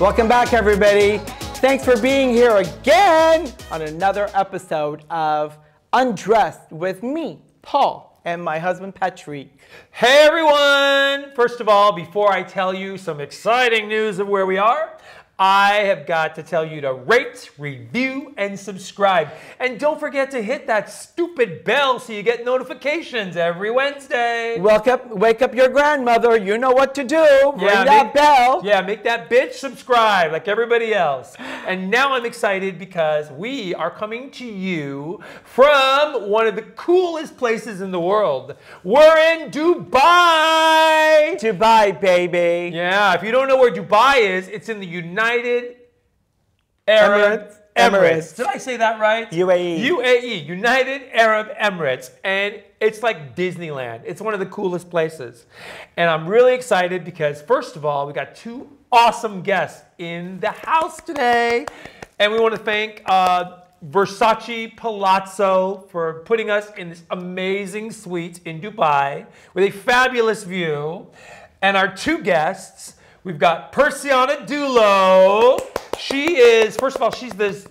Welcome back, everybody. Thanks for being here again on another episode of Undressed with me, Pol', and my husband, Patrik. Hey everyone! First of all, before I tell you some exciting news of where we are, I have got to tell you to rate, review, and subscribe. And don't forget to hit that stupid bell so you get notifications every Wednesday. Wake up, wake up your grandmother. You know what to do. Ring that bell. Yeah, make that bitch subscribe like everybody else. And now I'm excited because we are coming to you from one of the coolest places in the world. We're in Dubai. Dubai, baby. Yeah, if you don't know where Dubai is, it's in the United Arab Emirates. Emirates. Emirates. Did I say that right? UAE. UAE, United Arab Emirates. And it's like Disneyland. It's one of the coolest places. And I'm really excited because, first of all, we got two awesome guests in the house today. And we want to thank uh, Versace Palazzo for putting us in this amazing suite in Dubai with a fabulous view. And our two guests, we've got Persiana Dulo. She is, first of all, she's this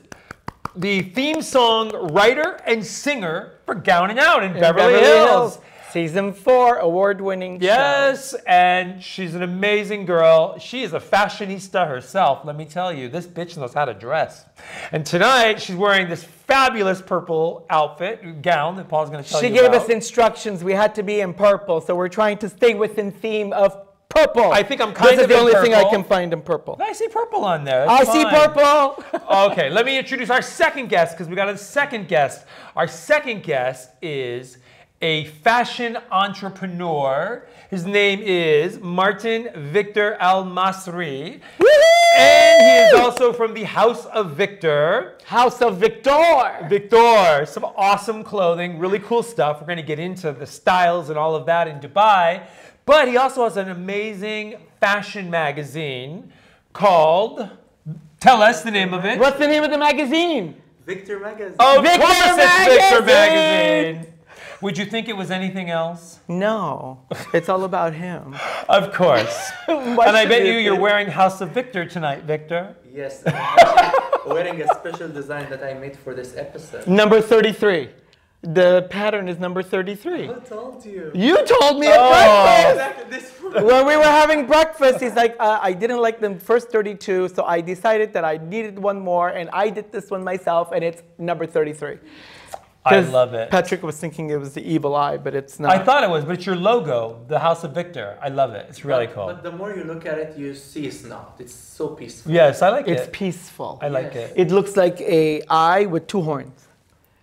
the theme song writer and singer for Gown and Out in, In Beverly, Hills. Season four, award-winning. show. Yes, and she's an amazing girl. She is a fashionista herself, let me tell you. This bitch knows how to dress. And tonight, she's wearing this fabulous purple outfit, gown that Pol's going to tell She you gave about. us instructions. We had to be in purple, so we're trying to stay within theme of purple. I think I'm kind This is of the in only thing I can find in purple. I see purple on there. I That's see purple. okay, let me introduce our second guest because we got a second guest. Our second guest is a fashion entrepreneur. His name is Martin Victor Al Masri. And he is also from the House of Victor. House of Victor. Victor, some awesome clothing, really cool stuff. We're going to get into the styles and all of that in Dubai. But he also has an amazing fashion magazine called, tell us the name of it. What's the name of the magazine? Victor Magazine. Oh, Victor course it's Victor Magazine! Magazine. Would you think it was anything else? No, it's all about him. Of course. And I should bet it you you're wearing House of Victor tonight, Victor. Yes, I'm wearing a special design that I made for this episode. Number 33. The pattern is number 33. Who told you? You told me at Oh. breakfast. Exactly this one. When we were having breakfast, he's like, uh, I didn't like the first 32, so I decided that I needed one more, and I did this one myself, and it's number 33. I 'Cause love it. Patrik was thinking it was the evil eye, but it's not. I thought it was, but it's your logo, the House of Victor. I love it. It's really But- cool. But the more you look at it, you see it's not. It's so peaceful. Yes, I like it's it. It's peaceful. I like Yes. it. It looks like a eye with two horns.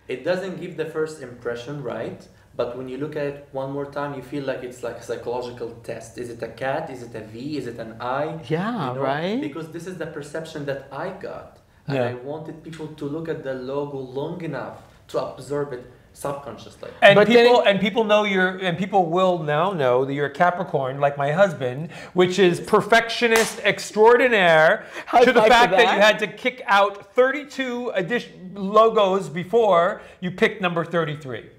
It doesn't give the first impression right, but when you look at it one more time, you feel like it's like a psychological test. Is it a cat? Is it a V? Is it an I? Yeah, right? Because this is the perception that I got. And Yeah. I wanted people to look at the logo long enough to absorb it subconsciously. And But people it- and people know you're and people will now know that you're a Capricorn, like my husband, which is perfectionist extraordinaire. High to the five to fact that. that. you had to kick out 32 addition logos before you picked number 33.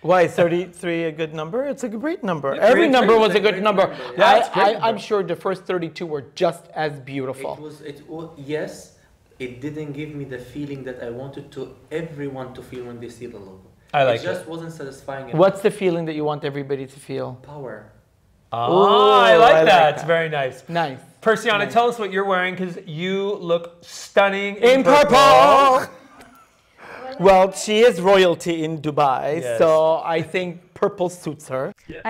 Why is 33 a good number? It's a great number. Yeah, Every great number number. was a good Great number. number, yeah. I, Yeah, it's a great I, number. I'm sure the first 32 were just as beautiful. It was it wa- yes, it didn't give me the feeling that I wanted to everyone to feel when they see the logo. I like it. just wasn't satisfying enough. What's the feeling that you want everybody to feel? power? Oh, I like I like that. It's very nice. Nice. Persiana, Nice. tell us what you're wearing because you look stunning In purple! Well, she is royalty in Dubai, Yes. so I think purple suits her.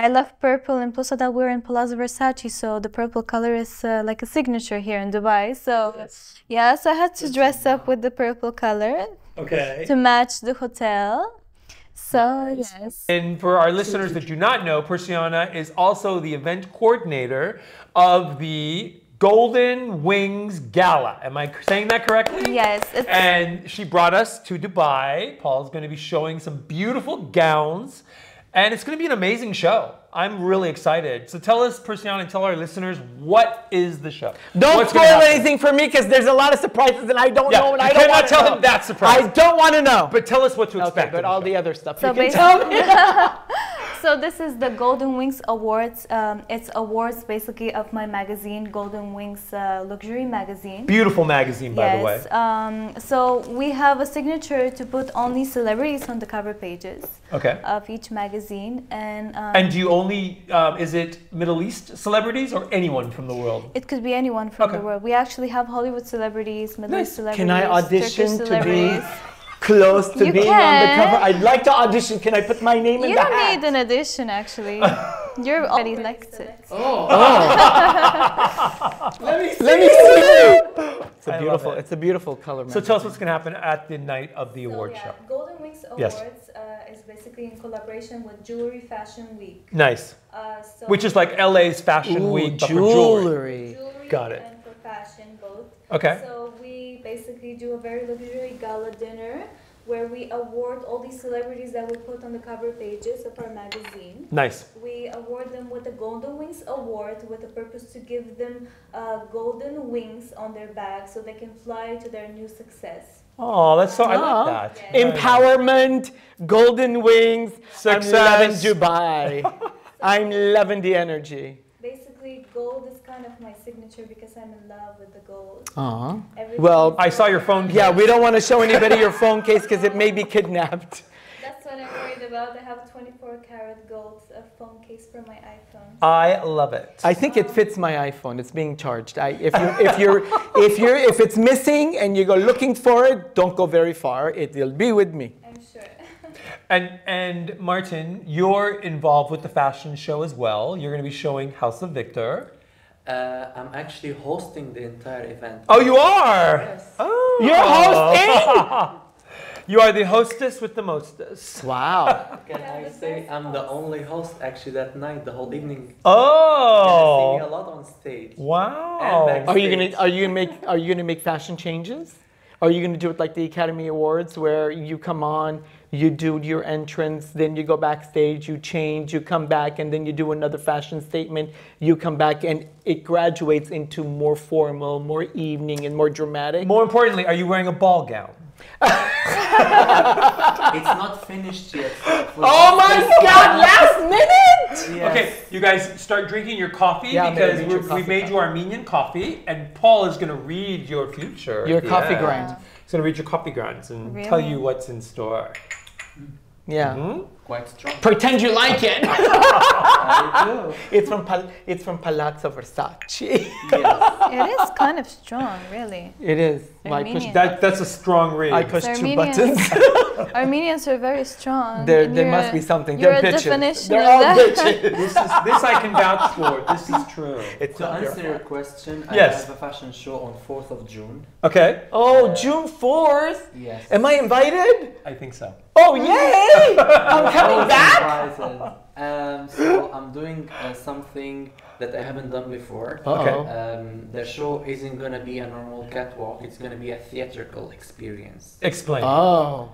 I love purple and plus that we're in Palazzo Versace, so the purple color is uh, like a signature here in Dubai. So yeah, so I had to dress up with the purple color Okay. to match the hotel. So yes. And for our listeners that do not know, Persiana is also the event coordinator of the Golden Wings Gala. Am I saying that correctly? Yes, it's, And she brought us to Dubai. Pol's going to be showing some beautiful gowns, and it's going to be an amazing show. I'm really excited. So tell us, Persiana, and tell our listeners what is the show. Don't What's spoil anything for me because there's a lot of surprises and I don't Yeah, know and I don't cannot want to tell know. him that surprise. I don't want to know. But tell us what to okay, expect. but of the all the other stuff so you can tell me. so this is the Golden Wings Awards. Um, it's awards basically of my magazine, Golden Wings uh, Luxury Magazine. Beautiful magazine, by the way. Yes. Um, so we have a signature to put only celebrities on the cover pages Okay. of each magazine, and um, And do you only, um, is it Middle East celebrities or anyone from the world? it could be anyone from the world. We actually have Hollywood celebrities, Middle Nice. East celebrities, Can I audition Turkish to be celebrities. Close to You being on the cover? I'd like to audition. Can I put my name in You the don't need an audition, actually. You're already elected. Oh! Let me see. It's a I love beautiful. it. It's a beautiful color. So tell us what's going to happen at the night of the award show. Golden Wings Yes. Awards uh, is basically in collaboration with Jewelry Fashion Week. Nice. Uh, so Which is like LA's fashion Ooh, week, but for jewelry. jewelry. jewelry Got it. and for fashion both. Okay. So we basically do a very luxury gala dinner where we award all these celebrities that we put on the cover pages of our magazine. Nice. We award them with the Golden Wings Award with the purpose to give them uh, golden wings on their back so they can fly to their new success. Oh, that's so, I Aw. like that. Yeah. Empowerment, golden wings. I'm loving Dubai. I'm loving the energy. Basically, gold is kind of my signature because I'm in love with the gold. Aw. Everything Well, I saw your gold. phone. Yeah, we don't want to show anybody your phone case because it may be kidnapped. That's what I'm worried about. I have 24 karat gold phone case for my iPhone. I love it. I think it fits my iPhone. It's being charged. I, if you if you're if you're if it's missing and you go looking for it, don't go very far. It will be with me. I'm sure. And and Martin, you're involved with the fashion show as well. You're going to be showing House of Victor. Uh, I'm actually hosting the entire event. Oh, you are. Yes. Oh. You're hosting? You are the hostess with the mostess. Wow. Can Yeah, I the say best I'm the only host actually that night, the whole evening. Oh. You're gonna see me a lot on stage. Wow. And Are you gonna are you gonna make are you gonna make fashion changes? Are you gonna do it like the Academy Awards where you come on, you do your entrance, then you go backstage, you change, you come back, and then you do another fashion statement, you come back, and it graduates into more formal, more evening, and more dramatic? More importantly, are you wearing a ball gown? It's not finished yet. oh my God! Last minute! Yes. Okay, you guys start drinking your coffee Yeah, because we're, we coffee made cup. you Armenian coffee, and Pol' is going to read your future. Your coffee Yeah. grind. He's going to read your coffee grinds and tell you what's in store. Yeah. Hmm? Quite strong. Pretend you like it. I do. it's from Pal- it's from Palazzo Versace. Yes. it is kind of strong, really. it is. I push, That, that's a strong read. I push two buttons. Armenians are very strong. there there must be something. They're bitches. definition They're all that. bitches. this, is, this I can vouch for. This is true. It's To not your answer your question, Yes. I have a fashion show on 4th of June. Okay. Oh, June 4th. Yes. Am I invited? I think so. Oh, yay! I'm coming back. invited. Um, so I'm doing uh, something that I haven't done before. Uh-oh. Um, the show isn't gonna be a normal catwalk. It's gonna be a theatrical experience. Explain. Oh.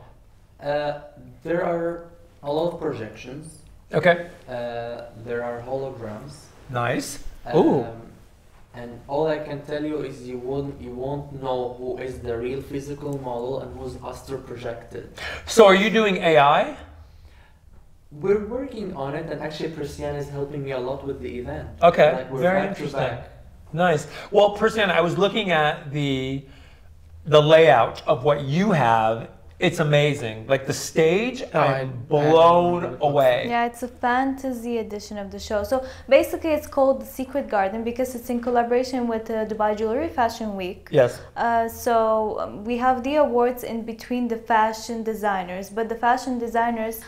Uh, there are a lot of projections. okay. Uh, there are holograms. Nice. Ooh. Um, and all I can tell you is you won't you won't know who is the real physical model and who's astro projected. So are you doing AI? We're working on it, and actually, Persiana is helping me a lot with the event. Okay. Like, we're Very back to interesting. back. Nice. Well, Persiana, I was looking at the the layout of what you have. It's amazing. Like the stage, Oh, I- I I'm blown really away. Yeah, it's a fantasy edition of the show. So basically, it's called the Secret Garden because it's in collaboration with uh, Dubai Jewelry Fashion Week. Yes. Uh, so um, we have the awards in between the fashion designers, but the fashion designers.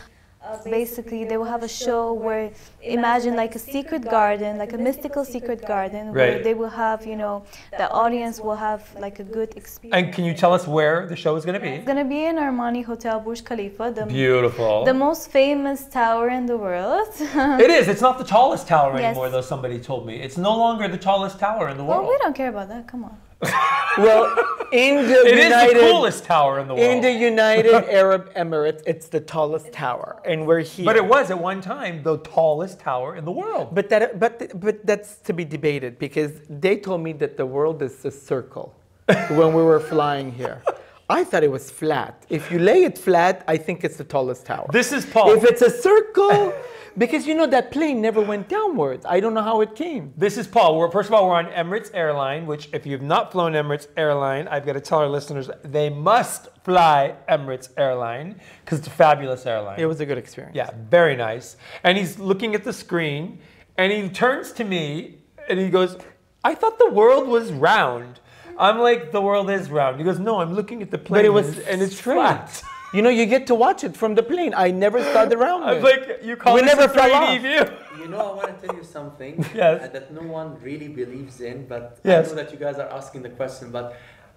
Uh, basically, they will have a show where imagine like a secret garden, like a mystical secret garden, where Right. they will have, you know, the audience will have like a good experience. And can you tell us where the show is going to be? It's gonna be in Armani Hotel Burj Khalifa, the Beautiful. the most famous tower in the world. it is. It's not the tallest tower Yes. anymore, though. Somebody told me it's no longer the tallest tower in the world. well, world. we don't care about that. Come on. Well, in the It is United the coolest tower in the world. in the United Arab Emirates, it's the tallest tower, and we're here. but it was at one time the tallest tower in the world. But that, but, but that's to be debated because they told me that the world is a circle when we were flying here. I thought it was flat. If you lay it flat, I think it's the tallest tower. This is Pol'. If it's a circle, because you know that plane never went downwards. I don't know how it came. This is Pol'. We're, first of all, we're on Emirates Airline, which, if you've not flown Emirates Airline, I've got to tell our listeners they must fly Emirates Airline because it's a fabulous airline. It was a good experience. Yeah, very nice. And he's looking at the screen and he turns to me and he goes, I thought the world was round. I'm like, the world is round. He goes, No, I'm looking at the plane But it was and it's straight. flat. You know, you get to watch it from the plane. I never saw the round. I was like, You call We this never a fell 3D off. view? You know, I want to tell you something Yes. uh, that no one really believes in, but Yes. I know that you guys are asking the question, but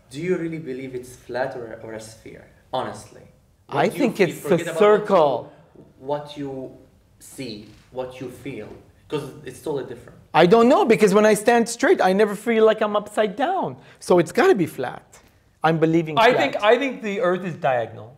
do you really believe it's flat or, or a sphere? Honestly. What I think feel? it's a Forget about circle. What you, what you see, what you feel, because it's totally different. I don't know because when I stand straight, I never feel like I'm upside down. So it's got to be flat. I'm believing. I flat. think I think the earth is diagonal.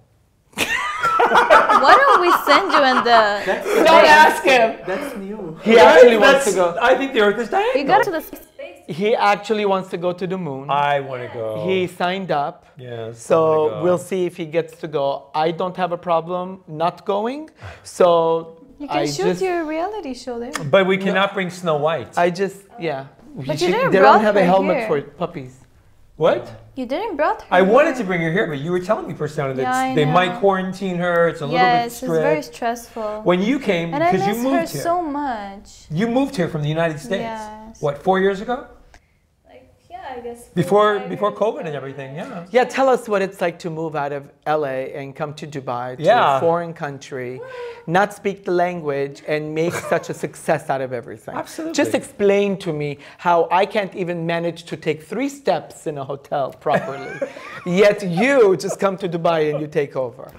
Why don't we send you in the? That's Don't ask him. That's new. He actually wants to go. I think the earth is diagonal. You got to the space. He actually wants to go to the moon. I want to go. He signed up. yes. So we'll see if he gets to go. I don't have a problem not going. So You can I shoot just, your reality show there. But we cannot bring Snow White. I just, yeah. But She- you didn't they don't have a helmet here. for puppies. what? You didn't brought her. I wanted to bring her here, but you were telling me, Persiana, that Yeah, I they might quarantine her. It's a little bit Yes, it's very stressful. when you came, and I because you miss moved her here. so much. you moved here from the United States. Yes. What, four years ago? Like, yeah, I guess. Before before COVID and everything, yeah. Yeah, tell us what it's like to move out of LA and come to Dubai, to Yeah. a foreign country, not speak the language, and make such a success out of everything. Absolutely. Just explain to me how I can't even manage to take three steps in a hotel properly, yet you just come to Dubai and you take over.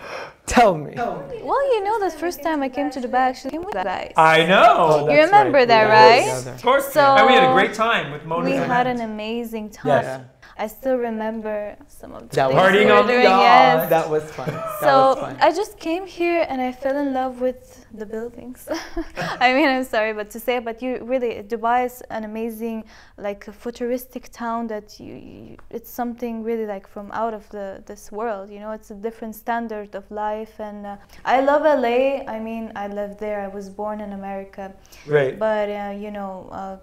Tell me. Well, you know, the first time I came to Dubai, I actually came with guys. I know. you remember right. that, right? together. Of course. So- and we had a great time with Mona. We had an amazing time. Yes. I still remember some of the That things was we Partying were on the doing, yacht. yes. That was fun. That was So fun. I just came here and I fell in love with the buildings. I mean, I'm sorry, but to say, but you really, Dubai is an amazing, like, futuristic town that you, you, it's something really like from out of the this world. You know, it's a different standard of life, and uh, I love LA. I mean, I lived there. I was born in America, Right. but uh, you know, uh,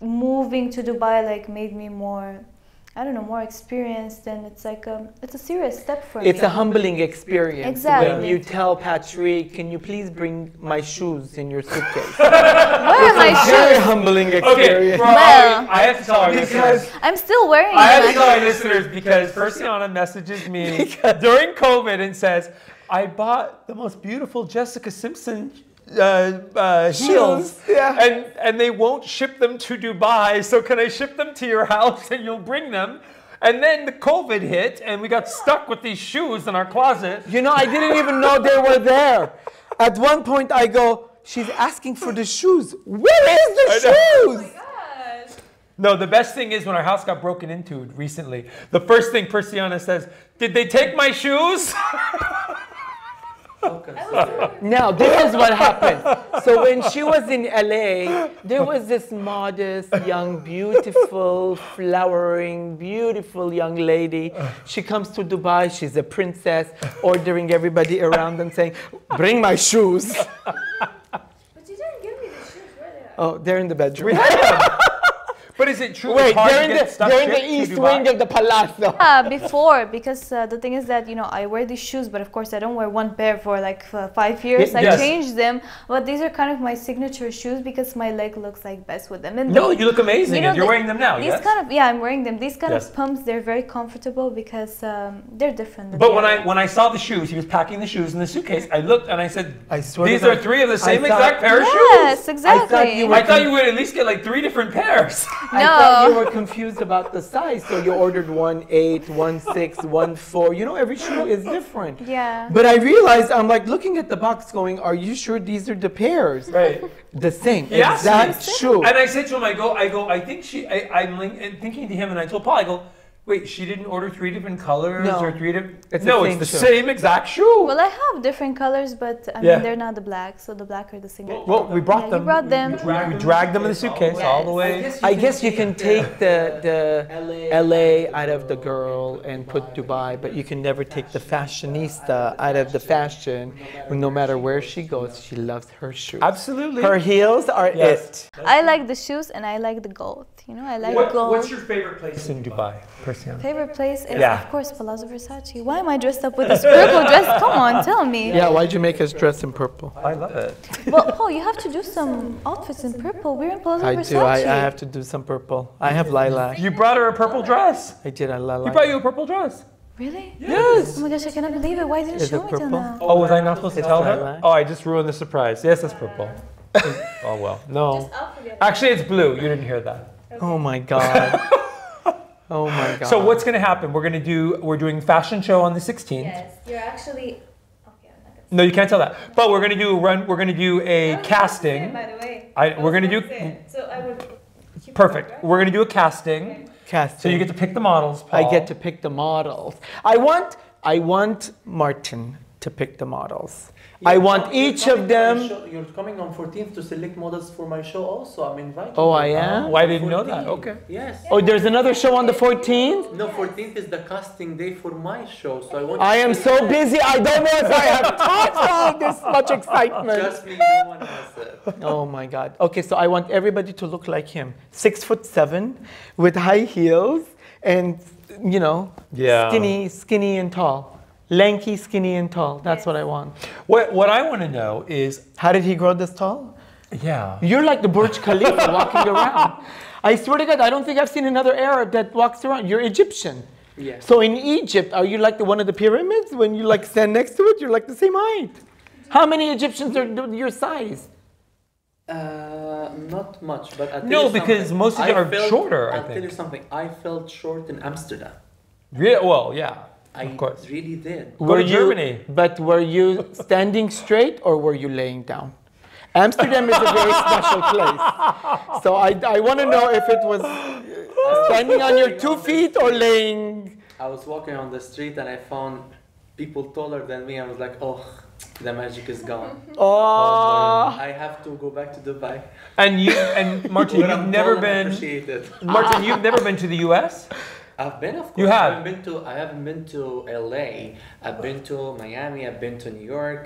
moving to Dubai like made me more. I don't know, more experienced, and it's like a, it's a serious step for It's me. a humbling experience when you tell Patrik, "Can you please bring my shoes in your suitcase?" Where are my Very shoes? humbling Okay, experience. well, Well- I have to tell our listeners. I'm still wearing I have to them. tell our listeners because Persiana messages me during COVID and says, I bought the most beautiful Jessica Simpson uh, uh, heels, Shoes, yeah. and and they won't ship them to Dubai. So can I ship them to your house and you'll bring them? And then the COVID hit, and we got stuck with these shoes in our closet. You know, I didn't even know they were there. At one point, I go, she's asking for the shoes. Where is the I shoes? No, the best thing is when our house got broken into recently. The first thing Persiana says, "Did they take my shoes?" So. Now, this is what happened. So when she was in LA, there was this modest, young, beautiful, flowering, beautiful young lady. She comes to Dubai, she's a princess, ordering everybody around and saying, Bring my shoes. But you didn't give me the shoes. Where they Oh, they're in the bedroom. But is it true? Wait, it's hard they're in, the, they're in the east wing of the palazzo. Uh, before, because uh, the thing is that you know I wear these shoes, but of course I don't wear one pair for like uh, five years. I yes. change them, but these are kind of my signature shoes because my leg looks like best with them. And No, the- you look amazing, you know, and you're the- wearing them now. These Yes. kind of yeah, I'm wearing them. These kind Yes. of pumps, they're very comfortable because um, they're different. than But when I when I saw the shoes, he was packing the shoes in the suitcase. I looked and I said, I swear "These are three of the same thought- exact pair of shoes. yes, shoes." exactly. you were- I thought you would at least get like three different pairs. I thought you were confused about the size, so you ordered one eight, one six, one four. You know, every shoe is different. yeah. But I realized I'm like looking at the box, going, "Are you sure these are the pairs? right. The same He asked exact shoe." And I said to him, I go, I go, I think she, I, I'm thinking to him, and I told Pol', I go, Wait, she didn't order three different colors No. or three different. It's the no, same it's the shoe. same exact shoe. Well, I have different colors, but I Yeah. mean they're not the black, so the black are the single. Well, we brought Yeah, you them. brought them. We dragged, we dragged them in the suitcase all the way. I guess you can take the, the LA out of the girl and put Dubai, but you can never take the fashionista out of the fashion. No matter where she goes, she loves her shoes. Absolutely. Her heels are Yes. it. I like the shoes and I like the gold. You know, I like What- gold. what's your favorite place in Dubai, Persian? Favorite place is Yeah. of course Palazzo Versace. Why am I dressed up with this purple dress? Come on, tell me. Yeah, why'd you make us dress in purple? I love it. Well, Pol', you have to do some outfits in purple. We're in Palazzo I Versace. do. I, I have to do some purple. I have lilac. You brought her a purple dress. I did. I He lilac. brought you a purple dress. Really? Yes. Oh my gosh, I cannot believe it. Why didn't you Is show it me till now? Oh, was I not supposed to tell her? lilac. Oh, I just ruined the surprise. Yes, it's purple. oh well, no. Actually, it's blue. You didn't hear that. Oh my god. Oh my god. So what's going to happen? We're going to do. We're doing fashion show on the 16th. Yes, you're actually. Okay, I'm not gonna No, you can't tell that. But we're going to do a run. We're going to do a casting. By the way. I- we're gonna do- So I would. Perfect. We're going to do a casting. casting? So you get to pick the models. I get to pick the models. I want I want Martin to pick the models. I want You're each of them. show- You're coming on 14th to select models for my show also. I'm invited. Oh, I am. Oh, I didn't know that. Okay. Yes. Oh, there's another show on the 14th. No, 14th is the casting day for my show, so I want. I to am select- so busy. I don't know if I have time for all this much excitement. Trust me, no one has it. Oh my God. Okay, so I want everybody to look like him. Six foot seven, with high heels, and you know, Yeah. skinny, skinny and tall, lanky, skinny and tall. That's what I want. What What I want to know is, How did he grow this tall? yeah. You're like the Burj Khalifa walking around. I swear to God, I don't think I've seen another Arab that walks around. You're Egyptian. Yes. So in Egypt, are you like the one of the pyramids? When you like stand next to it, you're like the same height. How many Egyptians are your size? Uh, not much, but I'll tell No, you because something. most of you I are felt- shorter, I I'll tell you something. I felt short in Amsterdam. Yeah. Well, yeah. I of course. really did. Were you, Germany. But were you standing straight or were you laying down? Amsterdam is a very special place. So I, I want to know if it was standing on your two feet or laying. I was walking on the street and I found people taller than me. I was like, oh, the magic is gone. Oh, I have to go back to Dubai. And you and Martin, you've never been. appreciated. Martin, you've never been to the U.S. I've been, of course. You have? I haven't been to. I haven't been to LA. I've been to Miami. I've been to New York,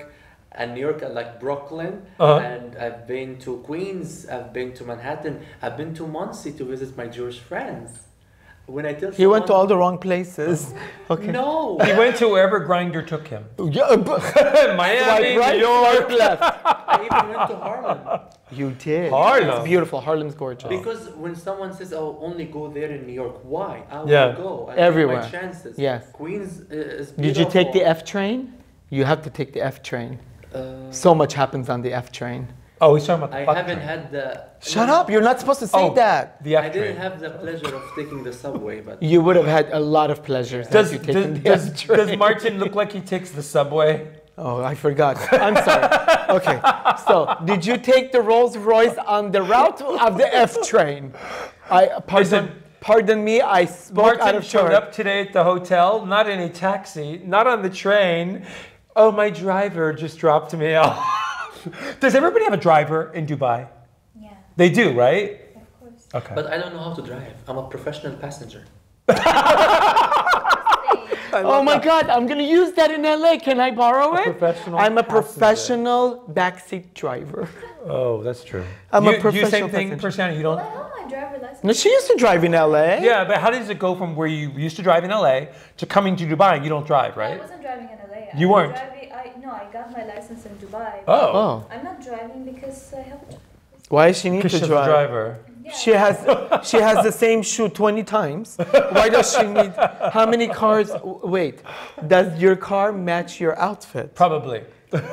and New York, I like Brooklyn, Uh-huh. and I've been to Queens. I've been to Manhattan. I've been to Monsey to visit my Jewish friends. When I tell he went to all the wrong places. Okay. No. He went to wherever Grindr took him. Yeah, but- Miami, Swipe right, New York. left. I even went to Harlem. You did. Harlem. It's beautiful. Harlem's gorgeous. Because when someone says, "Oh, only go there in New York," why? I will Yeah. go. I Everywhere. Take my chances. Yes. Queens is beautiful. Did you take the F train? You have to take the F train. Uh, So much happens on the F train. Oh, he's talking about the I haven't train. had the. Shut up! You're not supposed to say Oh. that. The I F didn't have the pleasure of taking the subway, but You would have had a lot of pleasures Does, does, you taken the does, does Martin look like he takes the subway? Oh, I forgot. I'm sorry. Okay. So, did you take the Rolls Royce on the route of the F train? I pardon. Listen. Pardon me. I spoke out Martin of showed turn. up today at the hotel, not in a taxi, not on the train. Oh, my driver just dropped me off. Does everybody have a driver in Dubai? Yeah, They do, right? of course. Okay. but I don't know how to drive. I'm a professional passenger. Oh my God! I'm gonna use that in LA. Can I borrow A it? professional I'm a passenger. professional backseat driver. oh, that's true. I'm you, a do you professional same thing, passenger. Persiana? You don't. I have my driver license. No, she used to drive in LA. Yeah, but how does it go from where you used to drive in LA to coming to Dubai and you don't drive, right? I wasn't driving in LA. I You was weren't? Driving, I, no, I got my license in Dubai. Oh, Oh, I'm not driving because I have a why does she need because to she's a drive? driver. Yeah. She has she has the same shoe 20 times. Why does she need how many cars wait, does your car match your outfit? Probably. Well,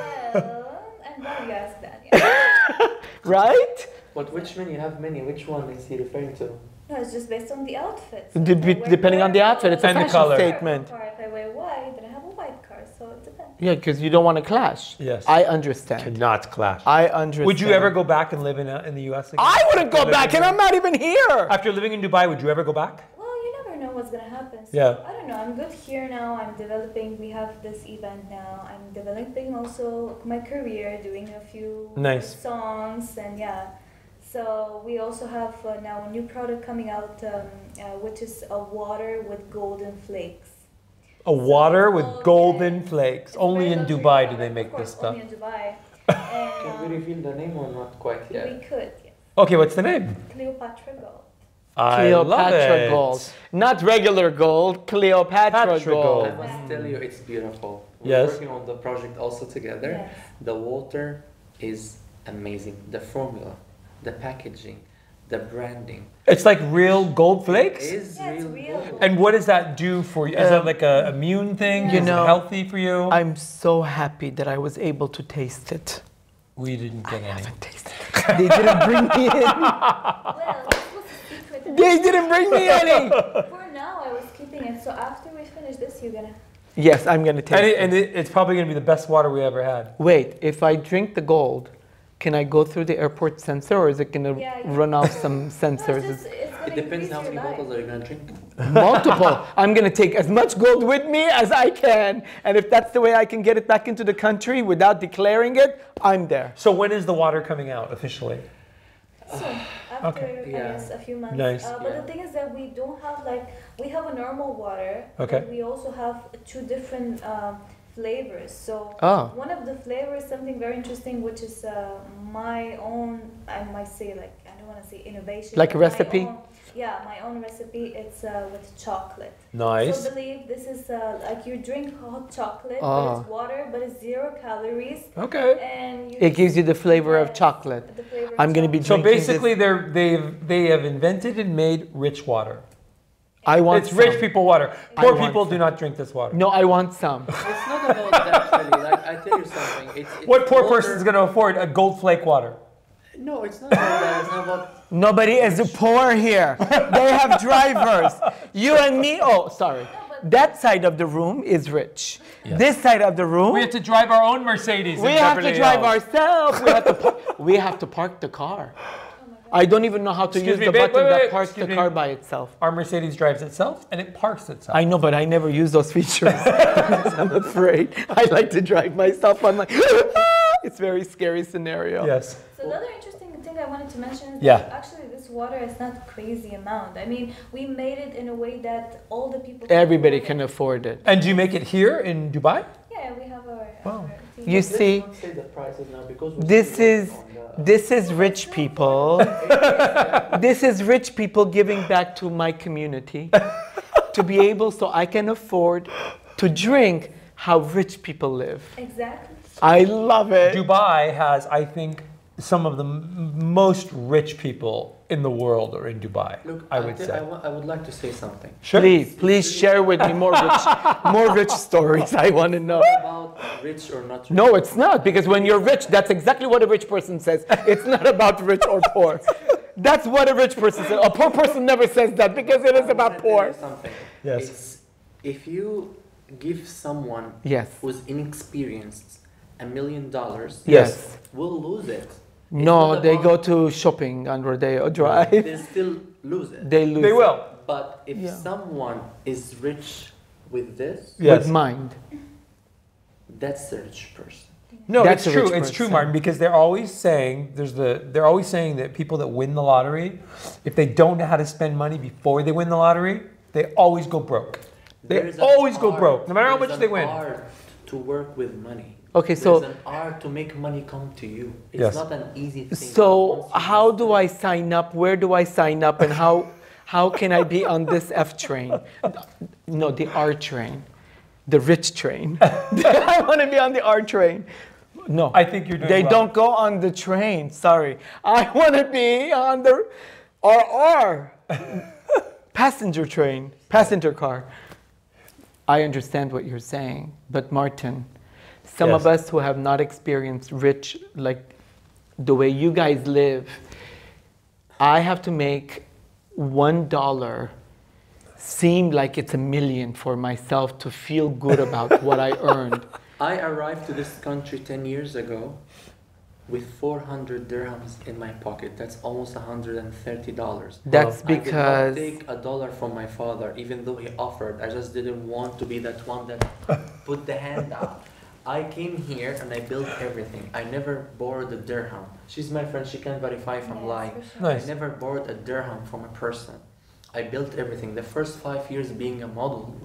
I'm glad you asked that. Yeah. Right? But which many? You have many. Which one is he referring to? No, it's just based on the outfit. De- depending on the outfit, it's a And the fashion color. statement. If I wear white, then I have a white car, so it depends. Yeah, because you don't want to clash. Yes. I understand. Cannot clash. I understand. Would you ever go back and live in, uh, in the US again? I wouldn't go back, and I'm not even here. After living in Dubai, would you ever go back? Well, you never know what's gonna happen. So Yeah. I don't know. I'm good here now. I'm developing. We have this event now. I'm developing also my career, doing a few Nice. songs, and yeah. So we also have uh, now a new product coming out, um, uh, which is a water with golden flakes. A water with Oh, golden flakes. It's Only in luxury Dubai do product, they of make course, this stuff. Only in Dubai. Can we um, reveal the name or not quite yet? we could, yeah. Okay, what's the name? Cleopatra Gold. I love Cleopatra it. gold. Not regular gold, Cleopatra Patra gold. I must tell you, it's beautiful. We're Yes. working on the project also together. Yes. The water is amazing. The formula, the packaging, the branding It's like real gold flakes? is Yeah, it's real. real. gold. And what does that do for you? Is that Um, like a immune thing? You Is know, it healthy for you? I'm so happy that I was able to taste it. we didn't get any. haven't tasted it. They didn't bring me in. Well, this was a secret. They didn't bring me any. For now, I was keeping it. So after we finish this, you're gonna. Yes, I'm gonna taste And, it, it. and it, it's probably going to be the best water we ever had. Wait, if I drink the gold, can I go through the airport sensor or is it gonna Yeah, you- run off some No, it's sensors? just, it's It depends how many bottles are you gonna drink. Multiple. I'm gonna take as much gold with me as I can. And if that's the way I can get it back into the country without declaring it, I'm there. So when is the water coming out officially? Soon, after Okay. I guess a few months. Nice. Uh, but Yeah. the thing is that we don't have like we have a normal water. Okay. But we also have two different um, flavors. So Oh. one of the flavors, something very interesting, which is uh, my own. I might say like I don't want to say innovation. Like a recipe? own- yeah, my own recipe. It's uh, with chocolate. Nice. So believe this is uh, like you drink hot chocolate, Ah. but it's water, but it's zero calories, Okay. and you It gives you the flavor of chocolate. the flavor I'm gonna be chocolate. So drinking this- basically, they're they've they have invented and made rich water. I want it's rich people water. Poor want people do not drink this water. No, I want some. It's not about that actually. Like I tell you something. It's, it's What poor water- is going to afford a gold flake water? No, it's not about that. It's not about. Nobody is poor here. they have drivers. You and me. Oh, sorry. That side of the room is rich. This side of the room, We have to drive our own Mercedes. we in have to drive Hills. ourselves. We have to, par- we have to park the car. I don't even know how to Excuse use me, the wait, button wait, that parks excuse the me. car by itself. Our Mercedes drives itself and it parks itself. I know, but I never use those features. I'm afraid. I like to drive myself. I'm like, it's very scary scenario. yes. So another interesting thing I wanted to mention is Yeah. that actually this water is not crazy amount. I mean, we made it in a way that all the people. Everybody afford can afford it. And do you make it here in Dubai? Yeah, we have our. Wow. our. You see, not say the prices now because we're this is working on the- this is rich people. this is rich people giving back to my community to be able so I can afford to drink how rich people live. Exactly. I love it. Dubai has, I think, some of the m- most rich people in the world or in Dubai. Look, I would tell- say. I, I would like to say something Sure. Please, please share with me more rich, more rich stories. I want to know. about rich or not rich. No, it's not because when you're rich, that's exactly what a rich person says. It's not about rich or poor. That's what a rich person says. A poor person never says that because it is about poor. Something. Yes. It's, if you give someone Yes. who's inexperienced a million dollars, Yes. will lose it. It's No, they go to shopping on Rodeo Drive. They still lose it. They lose. They will. But if Yeah. someone is rich with this, Yes. With mind. that's a rich person. No, That's it's true. rich It's true. Martin, because they're always saying there's the they're always saying that people that win the lottery, if they don't know how to spend money before they win the lottery, they always go broke. They always go art- broke, no matter how there's much they an win. art to work with money. Okay, There's so an art to make money come to you. It's Yes. not an easy thing. so how do I sign up? Where do I sign up? And how how can I be on this F train? No, the R train, the rich train. I want to be on the R train. No, I think you're doing They well. don't go on the train. Sorry, I want to be on the RR passenger train, passenger car. I understand what you're saying, but Martin, some of us who have not experienced rich like the way you guys live, I have to make one dollar seem like it's a million for myself to feel good about what I earned. I arrived to this country 10 years ago with 400 dirhams in my pocket. That's almost 130 dollars. That's because I did not take a dollar from my father, even though he offered. I just didn't want to be that one that put the hand out. I came here and I built everything. I never borrowed a dirham. She's my friend. She can verify if I'm Yes, lying. sure. Nice. I never borrowed a dirham from a person. I built everything. The first five years being a model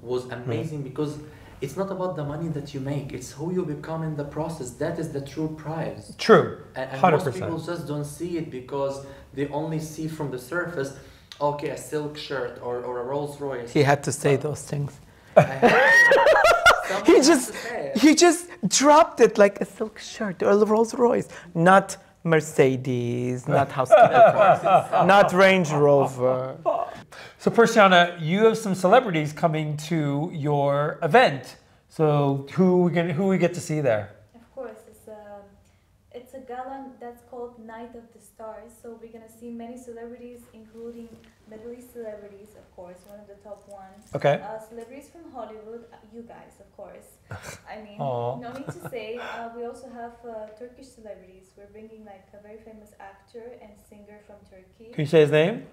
was hmm. amazing because it's not about the money that you make, it's who you become in the process. That is the true prize. True. And, and Hundred most people just don't see it because they only see from the surface, okay, a silk shirt or, or a Rolls Royce. he had to say those things. I have to- someone He just to say it. he just dropped it like a silk shirt or a Rolls Royce, not Mercedes, not housekeeper, not Range Rover. So, Persiana, you have some celebrities coming to your event. So, who we gonna, who we get to see there? Of course, it's a it's a gala that's called Night of the Stars. So we're gonna see many celebrities, including Middle East celebrities, of course, one of the top ones. Okay. Uh, celebrities from Hollywood, uh, you guys, of course. I mean, no need to say. Uh, we also have uh, Turkish celebrities. We're bringing like a very famous actor and singer from Turkey. Can you say his name?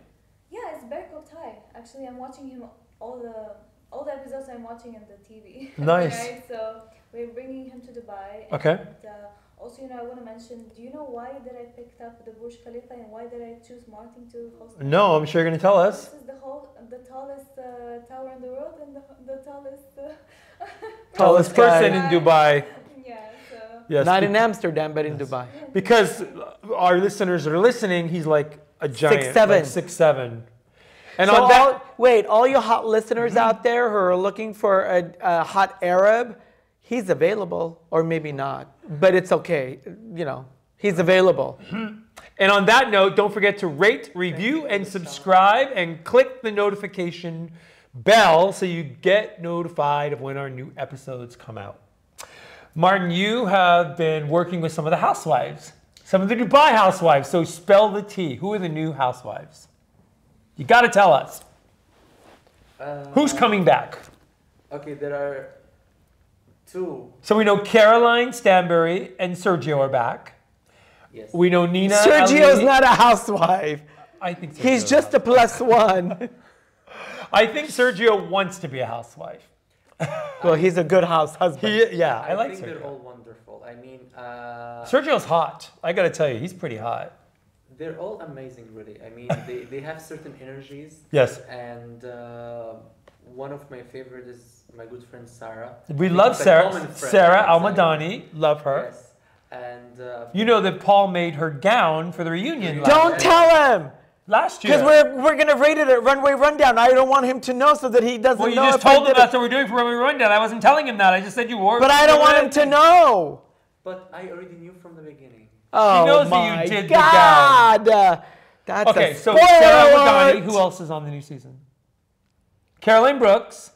Yeah, it's Berk Oktay. Actually, I'm watching him all the all the episodes I'm watching on the TV. Nice. right? So we're bringing him to Dubai. Okay. And, uh, also, you know, I want to mention. Do you know why did I picked up the Burj Khalifa and why did I choose Martin to host? it? No, I'm sure you're gonna tell us. This is the whole, the tallest uh, tower in the world and the, the tallest. Uh, Tallest person in Dubai. yeah. So. Yes. Not in Amsterdam, but in Dubai. because our listeners are listening. He's like a giant, Six seven. like six seven. And so on that, all, wait, all you hot listeners out there who are looking for a, a hot Arab, he's available, or maybe not, but it's okay. You know, he's available. And on that note, don't forget to rate, review, and subscribe, and click the notification bell so you get notified of when our new episodes come out. Martin, you have been working with some of the housewives, some of the Dubai housewives. So spell the T. Who are the new housewives? You got to tell us. Uh, Who's coming back? Okay, there are two. So we know Caroline Stanbury and Sergio are back. Yes. We know Nina. Sergio's Ali- not a housewife. I think He's just a plus one. I think Sergio wants to be a housewife. well, he's a good house husband. He, yeah, I, I, like think they're all wonderful. I mean, uh, Sergio's hot. I gotta tell you, he's pretty hot. they're all amazing, really. I mean, they, they have certain energies, Yes, and uh, one of my favorite is my good friend Sarah. we Because love Sarah. friend, Sarah. Almadani, love her. Yes, and uh, You know that Pol' made her gown for the reunion last, Don't tell him, last year. because we're we're gonna rate it at Runway Rundown. I don't want him to know so that he doesn't well, you know just told him that's what we're doing for Runway Rundown. I wasn't telling him that. I just said you wore. But I don't want him to know. but I already knew from the beginning. Oh knows that you my did the gown. God! Uh, That's Okay, a so Sarah alert. Almadani. Who else is on the new season? Caroline Brooks.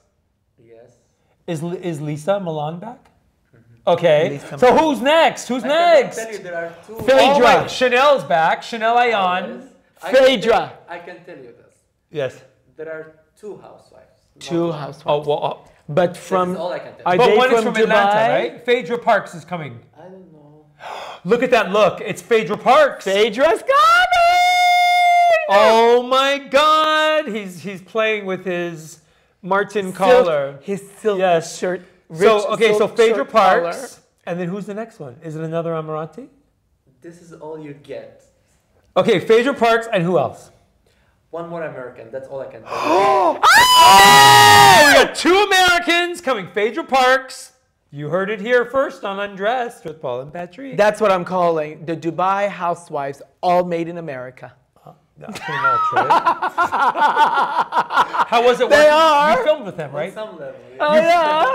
Yes. Is is Lesa Milan back? Mm-hmm. Okay. Lesa so Milan. who's next? Who's next? I cannot next? tell you there are two. Phaedra. Oh, Chanel's back. Chanel oh, Ayan. Yes. I Phaedra. I can tell you this. Yes. There are two housewives. Two housewives. Oh well. Uh, but This is from all I can tell. Are you. but they one is from from Atlanta, right? Phaedra Parks is coming. I don't know. Look at that look. It's Phaedra Parks. Phaedra's coming. Oh my God. He's he's playing with his Martin Silk- collar. His silk Yes. shirt. So rich okay, so Phaedra shirt collar. Parks. And then who's the next one? Is it another Amarante? This is all you get. Okay, Phaedra Parks and who else? One more American. That's all I can tell you. Oh, we got two Americans coming. Phaedra Parks. You heard it here first on Undressed with Pol' and Patrik. That's what I'm calling the Dubai housewives, all made in America. That's pretty much right. How was it? They working? are. You filmed with them, On right? some level. Yeah. Oh, Yeah.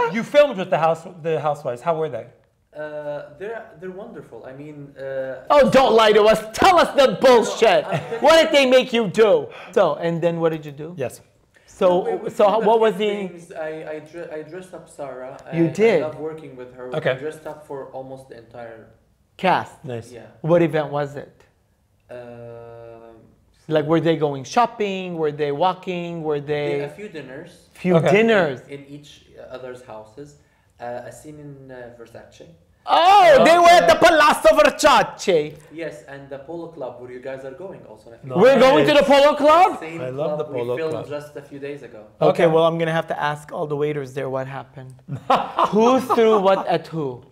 yeah. You filmed with the house, the housewives. How were they? Uh, they're they're wonderful. I mean. Uh, Oh, don't lie to us. Tell us the bullshit. I'm What did they make you do? So, and then what did you do? Yes. So, we so how- what few was the? things. I I, dre- I dressed up Sarah. You I, did? I love working with her. Okay. I dressed up for almost the entire. Cast. Nice. Yeah. What event was it? Um, Like, were they going shopping? Were they walking? Were they- a few dinners. few Okay. dinners? in each other's houses. Uh, a scene in uh, Versace. Oh, they were at the Palazzo Versace. Yes, and the polo club where you guys are going also. No. We're going to the Polo Club? Same I love club the Polo Club. we filmed Club. just a few days ago. Okay, Okay. well, I'm gonna have to ask all the waiters there what happened. who threw what at who?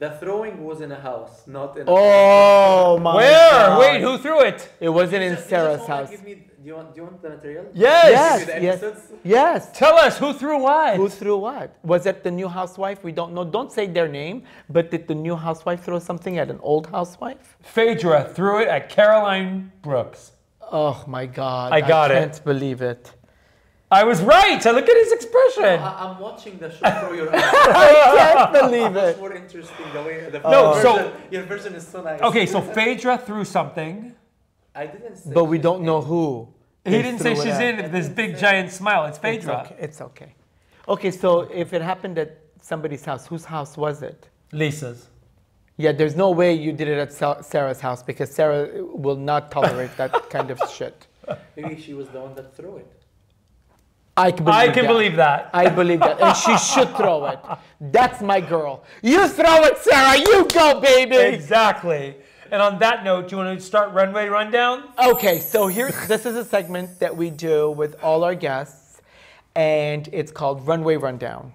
The throwing was in a house, not in. Oh my Where? God. Wait, who threw it? It wasn't You in just- Sarah's just house. Give me, do you want? Do you want the material? Yes. Yes, The yes, yes. Tell us who threw what? Who threw what? Was it the new housewife? We don't know. Don't say their name. But did the new housewife throw something at an old housewife? Phaedra threw it at Caroline Brooks. Oh my God! I got I it. can't believe it. I was right. Look at his expression. I, I'm watching the show through your eyes. I can't believe It's it. more interesting the way the No, version, so- your version is so nice. Okay, so Phaedra threw something. I didn't say. But we don't know who. He didn't say she's in with this big giant smile. It's It's Phaedra. okay. It's okay. Okay, so if it happened at somebody's house, whose house was it? Lesa's. Yeah, there's no way you did it at Sarah's house because Sarah will not tolerate that kind of shit. Maybe she was the one that threw it. I can believe I can that. believe that. I believe that. And she should throw it. That's my girl. You throw it, Sarah. You go, baby. Exactly. And on that note, do you want to start runway rundown? Okay, so here, this is a segment that we do with all our guests, and it's called Runway Rundown.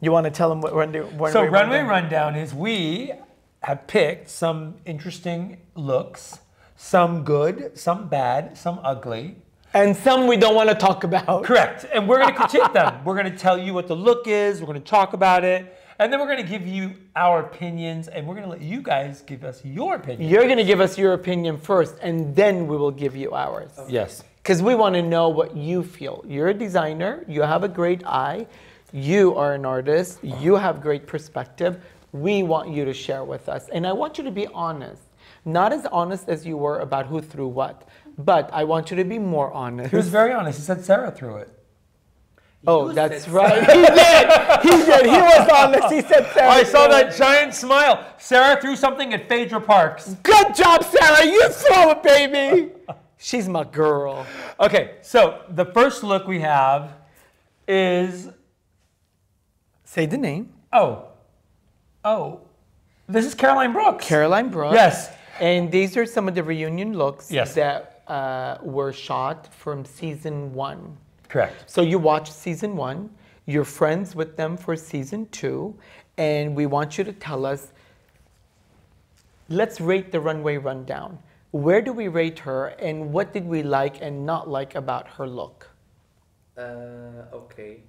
You want to tell them what runway, runway So runway rundown? rundown is we have picked some interesting looks, some good, some bad, some ugly. And some we don't want to talk about. Correct. And we're going to critique them. We're going to tell you what the look is. We're going to talk about it. And then we're going to give you our opinions and we're going to let you guys give us your opinion. You're going to give us your opinion first, and then we will give you ours. Yes. Because we want to know what you feel. You're a designer, you have a great eye, you are an artist, you have great perspective. We want you to share with us. And I want you to be honest. Not as honest as you were about who threw what, but I want you to be more honest. He was very honest. He said Sarah threw it. oh, You that's said right. he did. He did. He was honest. He said Sarah. I saw that giant smile. Sarah threw something at Phaedra Parks. Good job, Sarah. You throw it, baby. She's my girl. Okay, so the first look we have is Say the name. oh, oh, this is Caroline Brooks. Caroline Brooks. Yes. And these are some of the reunion looks Yes. that uh, were shot from season one. Correct. So you watch season one, you're friends with them for season two, and we want you to tell us let's rate the runway rundown. Where do we rate her, and what did we like and not like about her look? Uh, okay.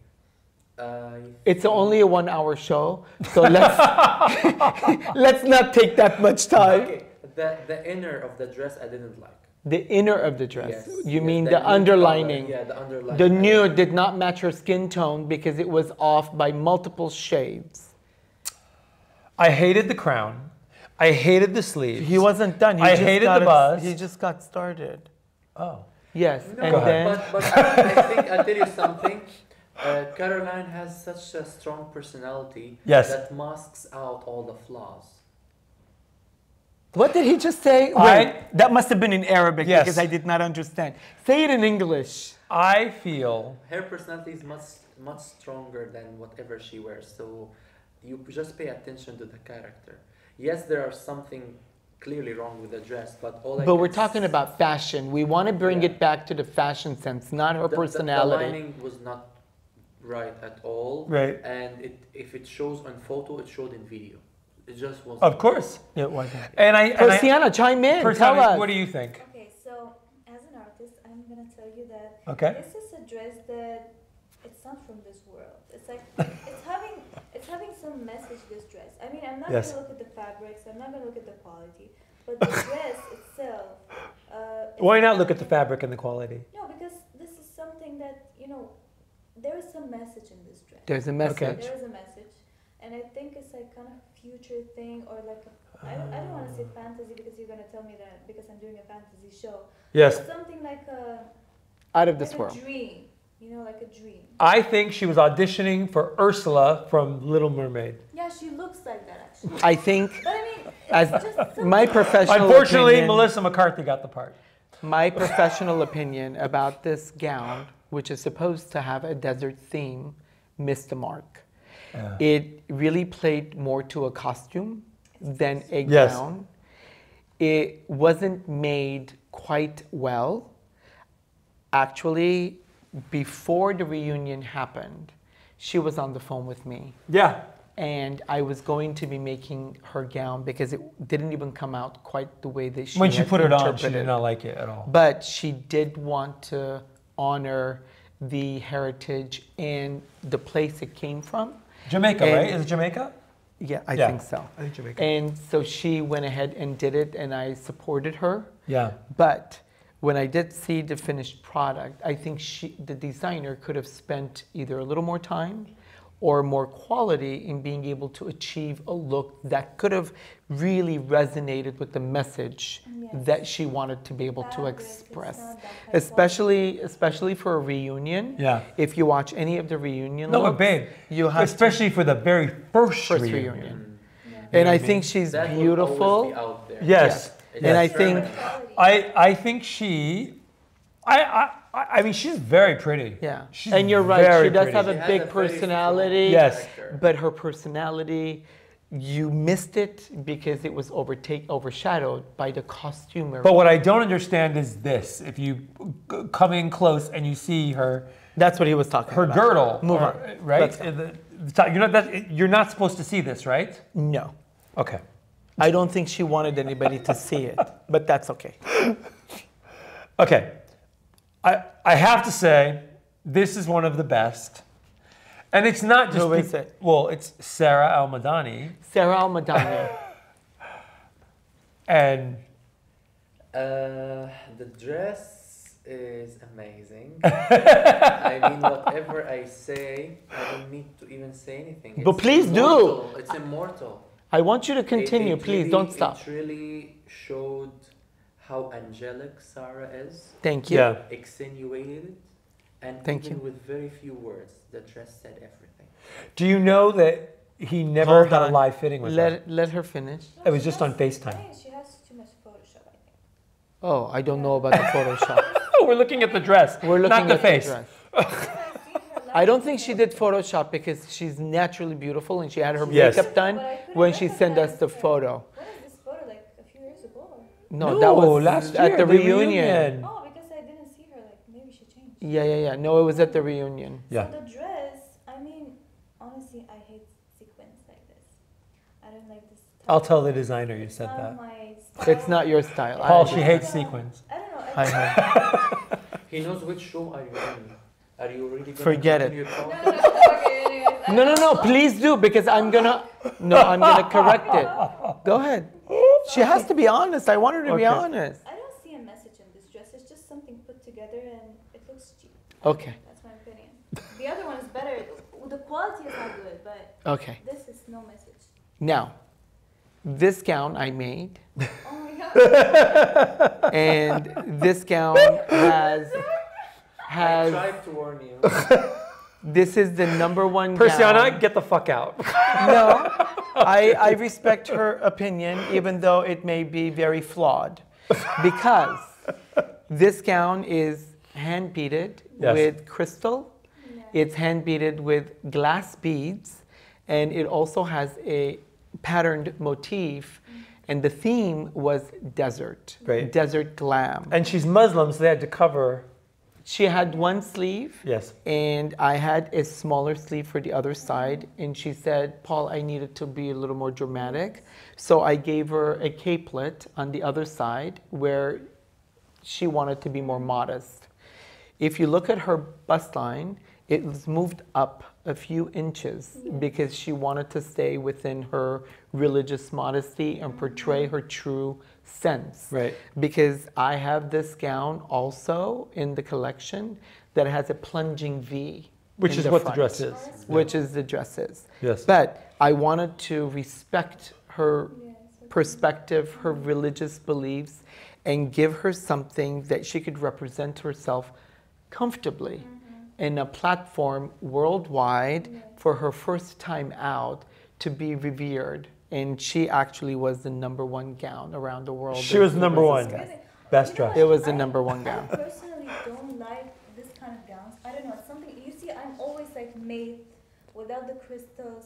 I It's only a one hour show, so let's, let's not take that much time. Okay. The the inner of the dress I didn't like. The inner of the dress. Yes. You yes, mean the the, nude color, underlining. Yeah, the underlining. The nude did not match her skin tone because it was off by multiple shades. I hated the crown. I hated the sleeves. He wasn't done. He I just hated got the it- buzz. He just got started. oh. Yes, No, and Go then but, but I think I'll tell you something. Uh, Caroline has such a strong personality Yes. that masks out all the flaws. What did he just say? I- Wait, that must have been in Arabic Yes. because I did not understand. Say it in English. I feel Her personality is much much stronger than whatever she wears. So you just pay attention to the character. Yes, there are something clearly wrong with the dress, but all I But we're talking about fashion. We want to bring Yeah. it back to the fashion sense, not her the- the- personality. The, lining was not right at all. Right. And it if it shows on photo, it showed in video. It just wasn't. of course. it wasn't. And I and I- Persiana, chime in. Tell Persiana, us. what do you think? Okay, so as an artist, I'm gonna tell you that Okay. this is a dress that it's not from this world. It's like it's having it's having some message. This dress. I mean, I'm not Yes. gonna look at the fabrics. I'm not gonna look at the quality, but the dress itself. Uh, Why not look at the fabric and the quality? No, because this is something that you know. There is some message in this dress. There's a message. There is a message, and I think it's like kind of future thing or like a, I don't, I don't want to say uh. fantasy because you're gonna tell me that because I'm doing a fantasy show. Yes. But something like a Out of this like world. a dream, you know, like a dream. I think she was auditioning for Ursula from Little Mermaid. Yeah, she looks like that actually. I think, But I mean, it's as just my professional Unfortunately, opinion, Melissa McCarthy got the part. my professional opinion about this gown, which is supposed to have a desert theme, missed the mark. Yeah. It really played more to a costume than a Yes. gown. It wasn't made quite well. Actually, before the reunion happened, she was on the phone with me Yeah. and I was going to be making her gown because it didn't even come out quite the way that she when she put it on, she did not like it at all. But she did want to honor the heritage and the place it came from. Jamaica, And- right? Is it Jamaica? Yeah, I Yeah, think so. I think Jamaica. And so she went ahead and did it, and I supported her. Yeah. But when I did see the finished product, I think she, the designer could have spent either a little more time or more quality in being able to achieve a look that could have really resonated with the message Yes. that she wanted to be able to express. not that high Especially, especially for a reunion. Yeah. If you watch any of the reunion No, looks, babe, you have to- especially for the very first, first reunion. reunion. You know And I I think she's That beautiful. be out there. Yes. It's And I think- I, I think she, I, I, I I mean, she's very pretty. Yeah, She's and you're right. She does pretty. have a has big a personality. Yes. but her personality, you missed it because it was overtake overshadowed by the costumer. But what I don't understand is this: if you come in close and you see her, That's what he was talking her about. Her girdle, Move or- on. right? Let's go. Uh, the- the You're not that, you're not supposed to see this, right? No, Okay. I don't think she wanted anybody to see it, but that's okay. Okay. I I have to say, this is one of the best, and it's not just Who is be- it? well, it's Sarah Al Madani, Sarah Al Madani. and Uh, the dress is amazing. I mean, whatever I say, I don't need to even say anything. But please do. It's immortal. I want you to It- continue, it please. really- don't stop. It really showed how angelic Sarah is, Thank you. yeah. extenuated, and Thank even you. with very few words, the dress said everything. Do you know that he never Hold had on. a live fitting with her? Let let her finish. It was just on FaceTime. She has too much Photoshop, I think. Oh, I don't know about the Photoshop. Oh, we're looking at the dress, We're looking not the at face. dress. I don't think she did Photoshop because she's naturally beautiful and she had her Yes. makeup done But I couldn't when she sent us the photo. When is this photo? Like a few years ago? or- No, No, that was last at year, the, the reunion. reunion. Oh, because I didn't see her. Like maybe she changed. Yeah, yeah, yeah. No, it was at the reunion. Yeah. So the dress, I mean, honestly, I hate sequins like this. I don't like this. type. I'll tell the designer you It's said not that. my style. It's not your style. I Pol', she hates sequins. I don't know. I I know. He knows which show are you in. Are you really going Forget to it. no, no, no, okay, anyways, I No, no, don't no. know. Please do because I'm gonna. No, I'm gonna correct it. Go ahead. She has to be honest. I want her to be honest. I don't see a message in this dress. It's just something put together and it looks cheap. Okay. That's my opinion. The other one is better. The quality is not good, but Okay. this is no message. Now, this gown I made, Oh my god. and this gown has I has. tried to warn you. This is the number one Persiana, gown. get the fuck out. No, I, I respect her opinion, even though it may be very flawed, because this gown is hand beaded Yes. with crystal. It's hand beaded with glass beads, and it also has a patterned motif. Mm-hmm. And the theme was desert, Right. desert glam. And she's Muslim, so they had to cover. She had one sleeve, Yes. and I had a smaller sleeve for the other side. And she said, Pol', I needed to be a little more dramatic. So I gave her a capelet on the other side where she wanted to be more modest. If you look at her bust line, it was moved up a few inches because she wanted to stay within her religious modesty and portray her true sense Right. because I have this gown also in the collection that has a plunging V. Which in is what the front, dress is. Which is the dress is. Yes. But I wanted to respect her perspective, her religious beliefs, and give her something that she could represent herself comfortably mm-hmm. in a platform worldwide for her first time out to be revered. And she actually was the number one gown around the world. She was number was one. discussed. Best You know dress. It was the number one gown. I personally don't like this kind of gowns. I don't know. It's something you see. I'm always like made without the crystals.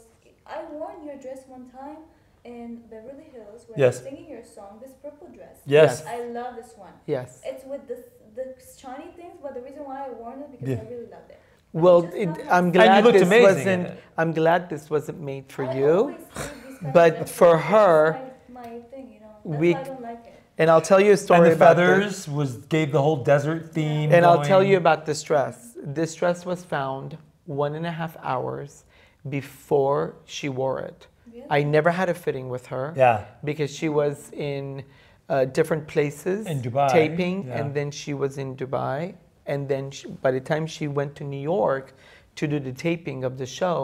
I worn your dress one time in Beverly Hills where Yes. I was singing your song. This purple dress. Yes. I love this one. Yes. It's with the the shiny things, but the reason why I worn it because Yeah. I really loved it. Well, it. I'm glad this wasn't. I'm glad this wasn't made for I you. Always hate these kind of but for her, my, my thing, you know. We- why I don't like. And I'll tell you a And story the about this. feathers was gave the whole desert theme. And I'll tell you about this dress. This dress was found one and a half hours before she wore it. Really? I never had a fitting with her Yeah. because she was in uh, different places In Dubai, taping, yeah. and then she was in Dubai. And then she, by the time she went to New York to do the taping of the show,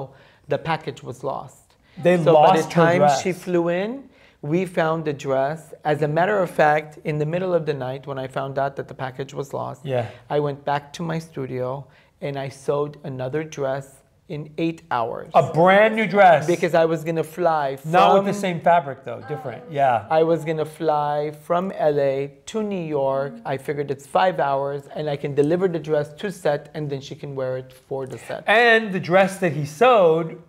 the package was lost. They so lost by the her time dress. she flew in, we found the dress. As a matter of fact, in the middle of the night, when I found out that the package was lost, Yeah. I went back to my studio and I sewed another dress in eight hours A brand new dress. because I was gonna fly from not with the same fabric though, different. Yeah. I was gonna fly from LA to New York. I figured it's five hours and I can deliver the dress to set and then she can wear it for the set. And the dress that he sewed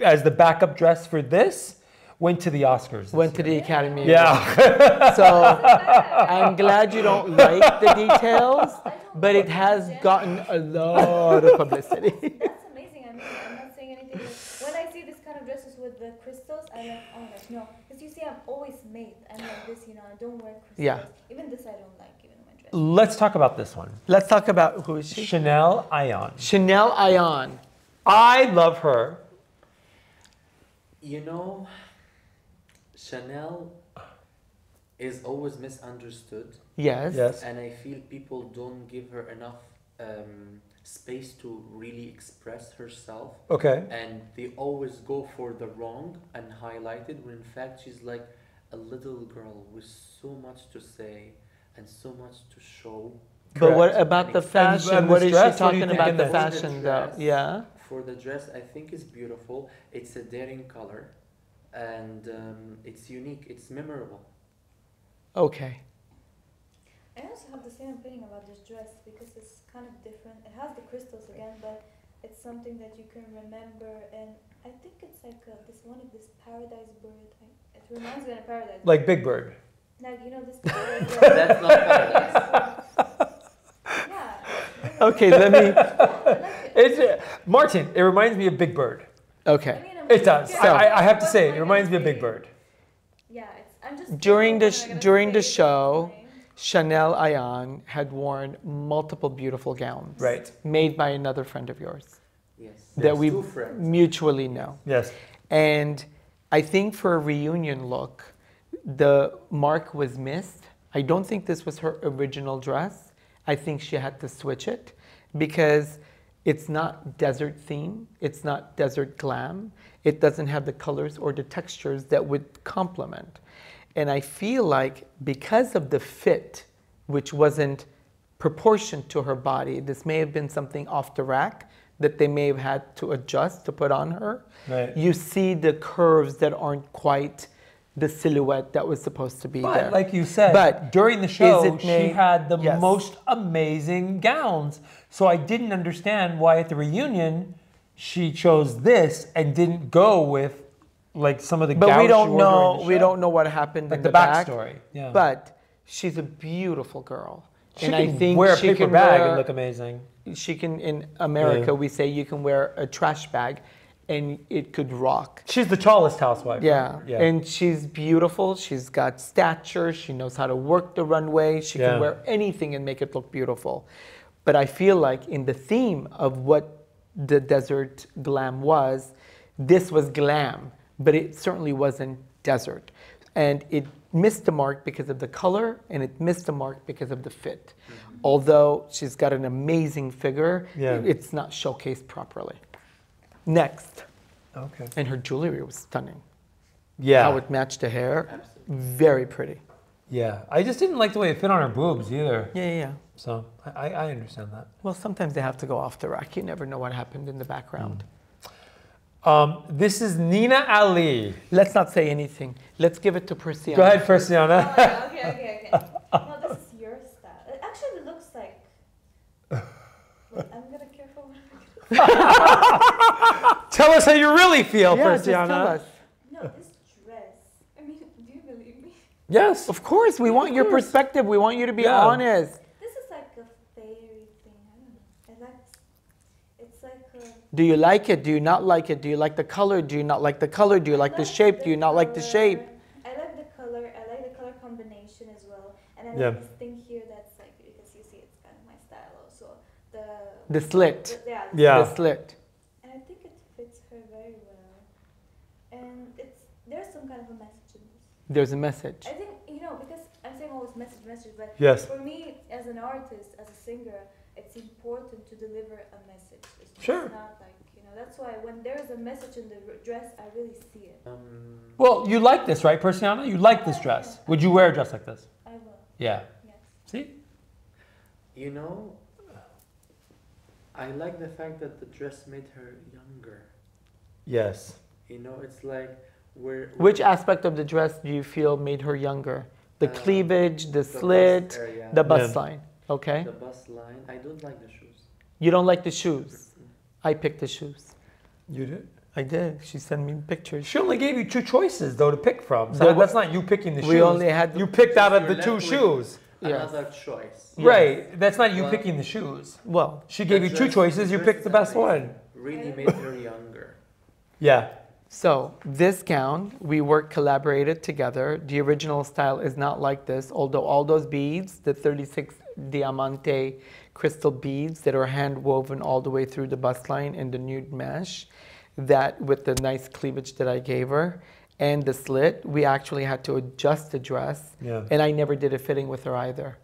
as the backup dress for this went to the Oscars. Went to year. the Academy. Yeah. So I'm glad you don't like the details, but it has gotten a lot of publicity. That's amazing. I mean, I'm not saying anything. When I see this kind of dresses with the crystals, I'm like, oh my gosh, no. Because you see, I'm always made. I'm like this, you know, I don't wear crystals. Yeah. Even this, I don't like, even in my dress. Let's talk about this one. Let's talk about who is she? Chanel Ayan. Chanel Ayan. I love her. You know, Chanel is always misunderstood, Yes. Yes. and I feel people don't give her enough um, space to really express herself, Okay. and they always go for the wrong and highlight it when in fact she's like a little girl with so much to say and so much to show. But what Correct. about the fashion? and what this is she you talking about the this? The fashion though? Yeah. For the dress, I think is beautiful. It's a daring color, and um, it's unique. It's memorable. Okay. I also have the same opinion about this dress because it's kind of different. It has the crystals again, but it's something that you can remember. And I think it's like uh this one of this paradise bird. I, it reminds me of a paradise. Like Big Bird. Like you know this paradise bird. That's not paradise. yeah. Okay, let me. I like it. It's Martin. It reminds me of Big Bird. Okay. I'm It does. just- I, I- I have to say, it reminds me of Big? Bird. Yeah, it's, I'm just During the sh- what am I gonna during the show, Chanel Ayan had worn multiple beautiful gowns. Right. Made by another friend of yours Yes. that Yes. we Two friends. mutually know. Yes. And I think for a reunion look, the mark was missed. I don't think this was her original dress. I think she had to switch it because it's not desert theme, it's not desert glam, it doesn't have the colors or the textures that would complement. And I feel like because of the fit, which wasn't proportioned to her body, this may have been something off the rack that they may have had to adjust to put on her Right. you see the curves that aren't quite the silhouette that was supposed to be But there. like you said, But during the show, she made- had the Yes. most amazing gowns. So I didn't understand why at the reunion she chose this and didn't go with like some of the but we don't know. We don't know what happened Like in the the, back. backstory, yeah. But she's a beautiful girl, She and can I think wear a she paper can bag wear, and look amazing. She can in America. Yeah. We say you can wear a trash bag, and it could rock. She's the tallest housewife. Yeah. Yeah. and she's beautiful. She's got stature. She knows how to work the runway. She Yeah. can wear anything and make it look beautiful. But I feel like in the theme of what the desert glam was, this was glam, but it certainly wasn't desert. And it missed the mark because of the color and it missed the mark because of the fit. Mm-hmm. Although she's got an amazing figure, Yeah. it's not showcased properly. Next, Okay. and her jewelry was stunning Yeah. how it matched the hair. Absolutely. Very pretty. Yeah. I just didn't like the way it fit on her boobs either. Yeah, yeah, yeah. So I, I I understand that. Well, sometimes they have to go off the rack. You never know what happened in the background. Um, this is Nina Ali. Let's not say anything. Let's give it to Persiana. Go ahead, Persiana. Oh, yeah, okay, okay, okay. No, this is your style. It actually looks like. Wait, I'm gonna careful. what I'm gonna- tell us how you really feel, Yeah, just Persiana. tell us. No, this dress. I mean, do you believe me? Yes. Of course, we want your perspective. We want you to be Yeah. honest. This is like a fairy thing. I don't know. I like. It's like a. Do you like it? Do you not like it? Do you like the color? Do you not like the color? Do you like the shape? Do you not like the shape? I like the color. I like the color combination as well. And I like Yeah. this thing here that's like because you see it's kind of my style also. The. The slit. the- yeah. Yeah. The slit. And I think it fits her very well. And it's there's some kind of a message in this. There's a message. I think you know because I'm saying always message, message, but Yes. for me as an artist, as a singer, it's important to deliver a message. It's just Sure. not like you know. That's why when there's a message in the dress, I really see it. Um, Well, you like this, right, Persiana? You like this dress. Would you wear a dress like this? I will. Yeah. Yes. See? you know, I like the fact that the dress made her younger. Yes. You know, it's like we're Which aspect of the dress do you feel made her younger? The Uh, cleavage, the the slit, area, the bust Yeah. line. Okay. the bust line. I don't like the shoes. You don't like the shoes. I picked the shoes. You did? I did. She sent me pictures. She only gave you two choices, though, to pick from. So that's not you picking the shoes. We only had You picked out of the two left with- shoes. Yes. Another choice. Yes. Right. That's not you Well- picking the shoes. well. She gave you two choices. You picked the best one. Really made her younger. Yeah. So this gown, we worked collaborated together. The original style is not like this, although all those beads, the 36 diamante crystal beads that are hand woven all the way through the bust line in the nude mesh, that with the nice cleavage that I gave her, and the slit, we actually had to adjust the dress, Yeah. and I never did a fitting with her either.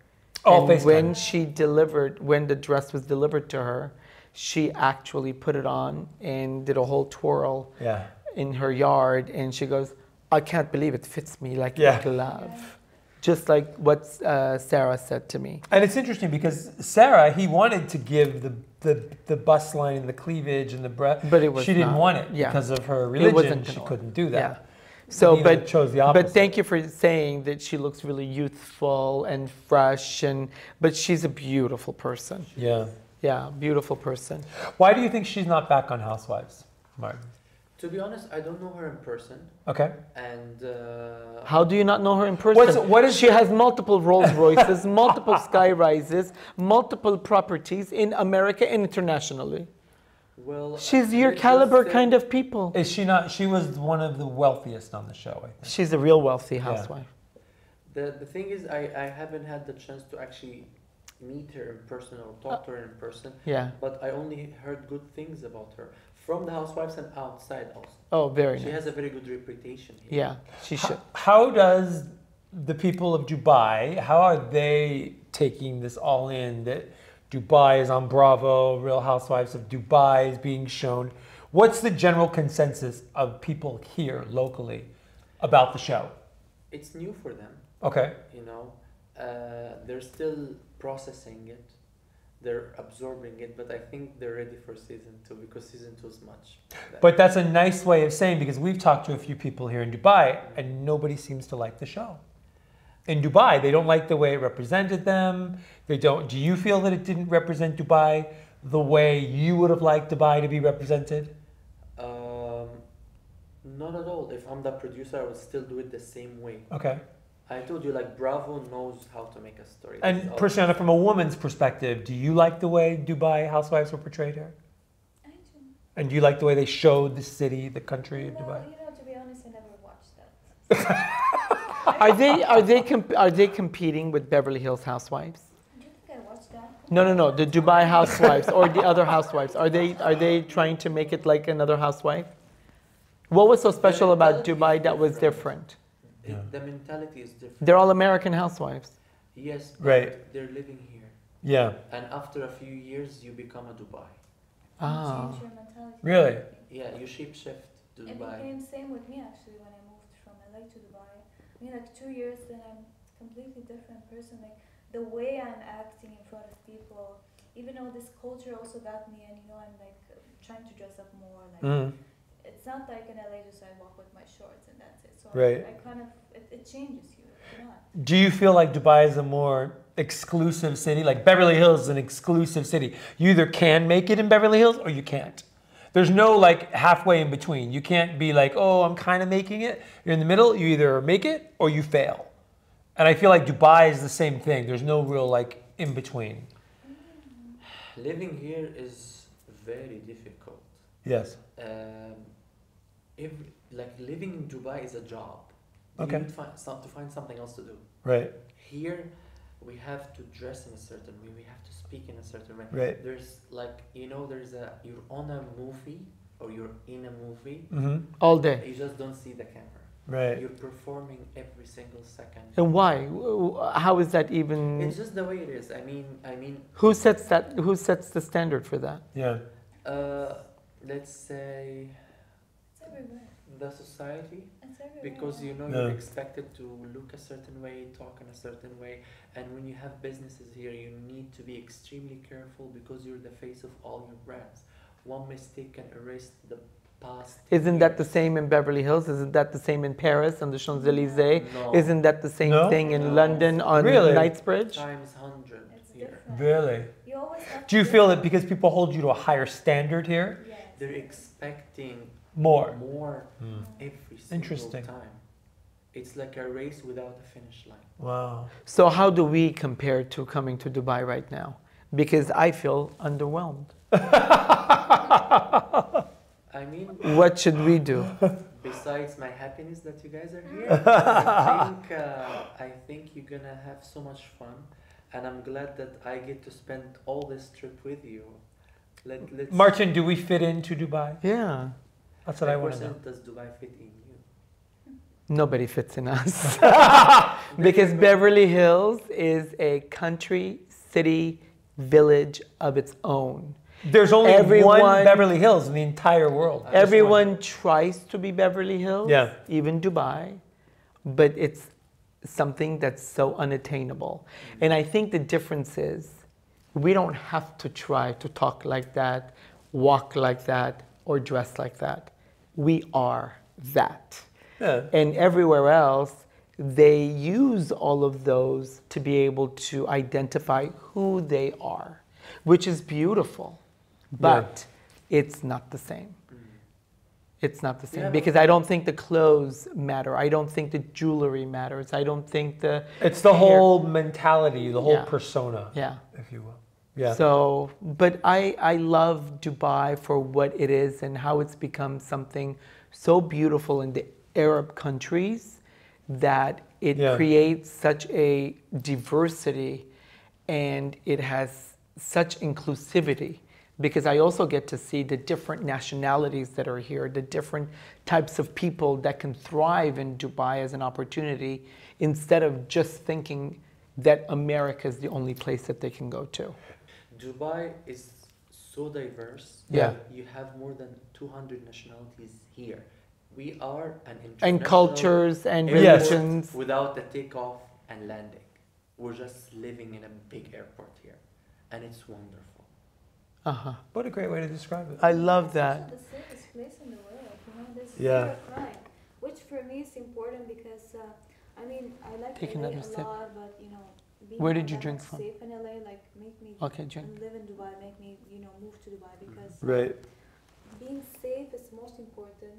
Oh, and when she delivered, when the dress was delivered to her, she actually put it on and did a whole twirl Yeah. In her yard and she goes, I can't believe it fits me like Yeah. a glove. Just like what uh, Sarah said to me. And it's interesting because Sarah, he wanted to give the the, the bust line and the cleavage and the breast, But it was she didn't not. want it Yeah. because of her religion. She couldn't do Yeah. that. So, Nina but chose the opposite. but thank you for saying that she looks really youthful and fresh and but she's a beautiful person. Yeah. Yeah, beautiful person. Why do you think she's not back on Housewives, Martin? To be honest, I don't know her in person, Okay. and uh, How do you not know her in person? What's- what is she has multiple Rolls Royces, multiple sky rises, multiple properties in America and internationally. well, She's your caliber kind of people. Is she not? She was one of the wealthiest on the show, I think. She's a real wealthy housewife. The, the thing is, I, I haven't had the chance to actually meet her in person or talk to her in person, Yeah. but I only heard good things about her from the housewives and outside also. Oh, very She nice. has a very good reputation here. Yeah, she should. How, how does the people of Dubai? How are they taking this all in? That Dubai is on Bravo, Real Housewives of Dubai is being shown. What's the general consensus of people here locally about the show? It's new for them, Okay. you know. Uh, they're still processing it. They're absorbing it, but I think they're ready for season two because season two is much. better. But that's a nice way of saying because we've talked to a few people here in Dubai and nobody seems to like the show. In Dubai, they don't like the way it represented them. They don't. Do you feel that it didn't represent Dubai the way you would have liked Dubai to be represented? Um, not at all. If I'm the producer, I would still do it the same way. Okay. I told you, like Bravo knows how to make a story. And That's all. Persiana, from a woman's perspective, do you like the way Dubai housewives were portrayed here? I do. And do you like the way they showed the city, the country of No, Dubai? you know, to be honest, I never watched that. Are they are they comp- are they competing with Beverly Hills Housewives? Do you think I watched that? No, no, no. The Dubai Housewives or the other housewives. Are they are they trying to make it like another housewife? What was so special about Dubai that was different? It- The mentality is different. They're all American housewives. Yes, but Right. they're living here. Yeah. And after a few years, you become a Dubai. Ah. Change. Really? Yeah, you shape shift to It Dubai. became same with me actually when I moved from LA to Dubai. I mean, like two years, then I'm completely different person. Like the way I'm acting in front of people, even though this culture also got me, and you know, I'm like trying to dress up more. Like Mm. it's not like in LA just I walk with my shorts and that's it. So Right. I, I kind of it, it changes you. You. Do you feel like Dubai is a more exclusive city? Like Beverly Hills is an exclusive city. You either can make it in Beverly Hills or you can't. There's no like halfway in between. You can't be like, oh, I'm kind of making it. You're in the middle. You either make it or you fail. And I feel like Dubai is the same thing. There's no real like in between. Living here is very difficult. Yes. Um, every, like living in Dubai is a job. Okay. You need find, some, to find something else to do. Right. Here, we have to dress in a certain way. We have to speak in a certain way. Right. There's like you know, there's a you're on a movie or you're in a movie. Mm-hmm. All day. You just don't see the camera. Right. You're performing every single second. And why? W- w- How is that even? It's just the way it is. I mean, I mean, Who sets that? Who sets the standard for that? Yeah. uh, let's say It's everywhere. The society. Because you know Yeah. you're expected to look a certain way talk in a certain way and when you have businesses here you need to be extremely careful because you're the face of all your brands one mistake can erase the past Isn't that the same in Beverly Hills? Isn't that the same in Paris on the Champs Elysees? no Isn't that the same No? thing in No. London on Really? Knightsbridge? times 100 It's here different. Really? You always Do you feel that because people hold you to a higher standard here? Yes. they're expecting More. more Hmm. every single Interesting. time it's like a race without a finish line Wow. So how do we compare to coming to Dubai right now? Because I feel underwhelmed. i mean What should we do? besides my happiness that you guys are here, I think uh, I think you're gonna have so much fun, and I'm glad that I get to spend all this trip with you. Let let's. Martin, do we fit into Dubai? Yeah. That's what I my want to know. Does Dubai fit in you? Nobody fits in us. because Beverly Hills is a country, city, village of its own. There's only Everyone- one Beverly Hills in the entire world. Just. Everyone tries to be Beverly Hills, Yeah. even Dubai, but it's something that's so unattainable. Mm. And I think the difference is we don't have to try to talk like that, walk like that, or dress like that. We are that. Yeah. And everywhere else, they use all of those to be able to identify who they are, which is beautiful. But it's not the same. It's not the same Yeah, because I don't think the clothes matter. I don't think the jewelry matters. I don't think the It's the hair- whole mentality, the whole Yeah. persona, yeah. if you will. Yeah. So, but I, I love Dubai for what it is and how it's become something so beautiful in the Arab countries that it Yeah. creates such a diversity and it has such inclusivity because I also get to see the different nationalities that are here, the different types of people that can thrive in Dubai as an opportunity instead of just thinking that America is the only place that they can go to. Dubai is so diverse. Yeah. You have more than 200 nationalities here. We are an And cultures and airport religions. without the takeoff and landing. We're just living in a big airport here, and it's wonderful. Uh-huh. what a great way to describe it. I love that. also the safest place in the world. You know, there's Yeah. crime, which for me is important because uh, I mean I like Take LA a lot, but you know, being Where did you drink from? Safe in LA, like make me Okay, drink. live in Dubai, make me you know move to Dubai because Right. being safe is most important.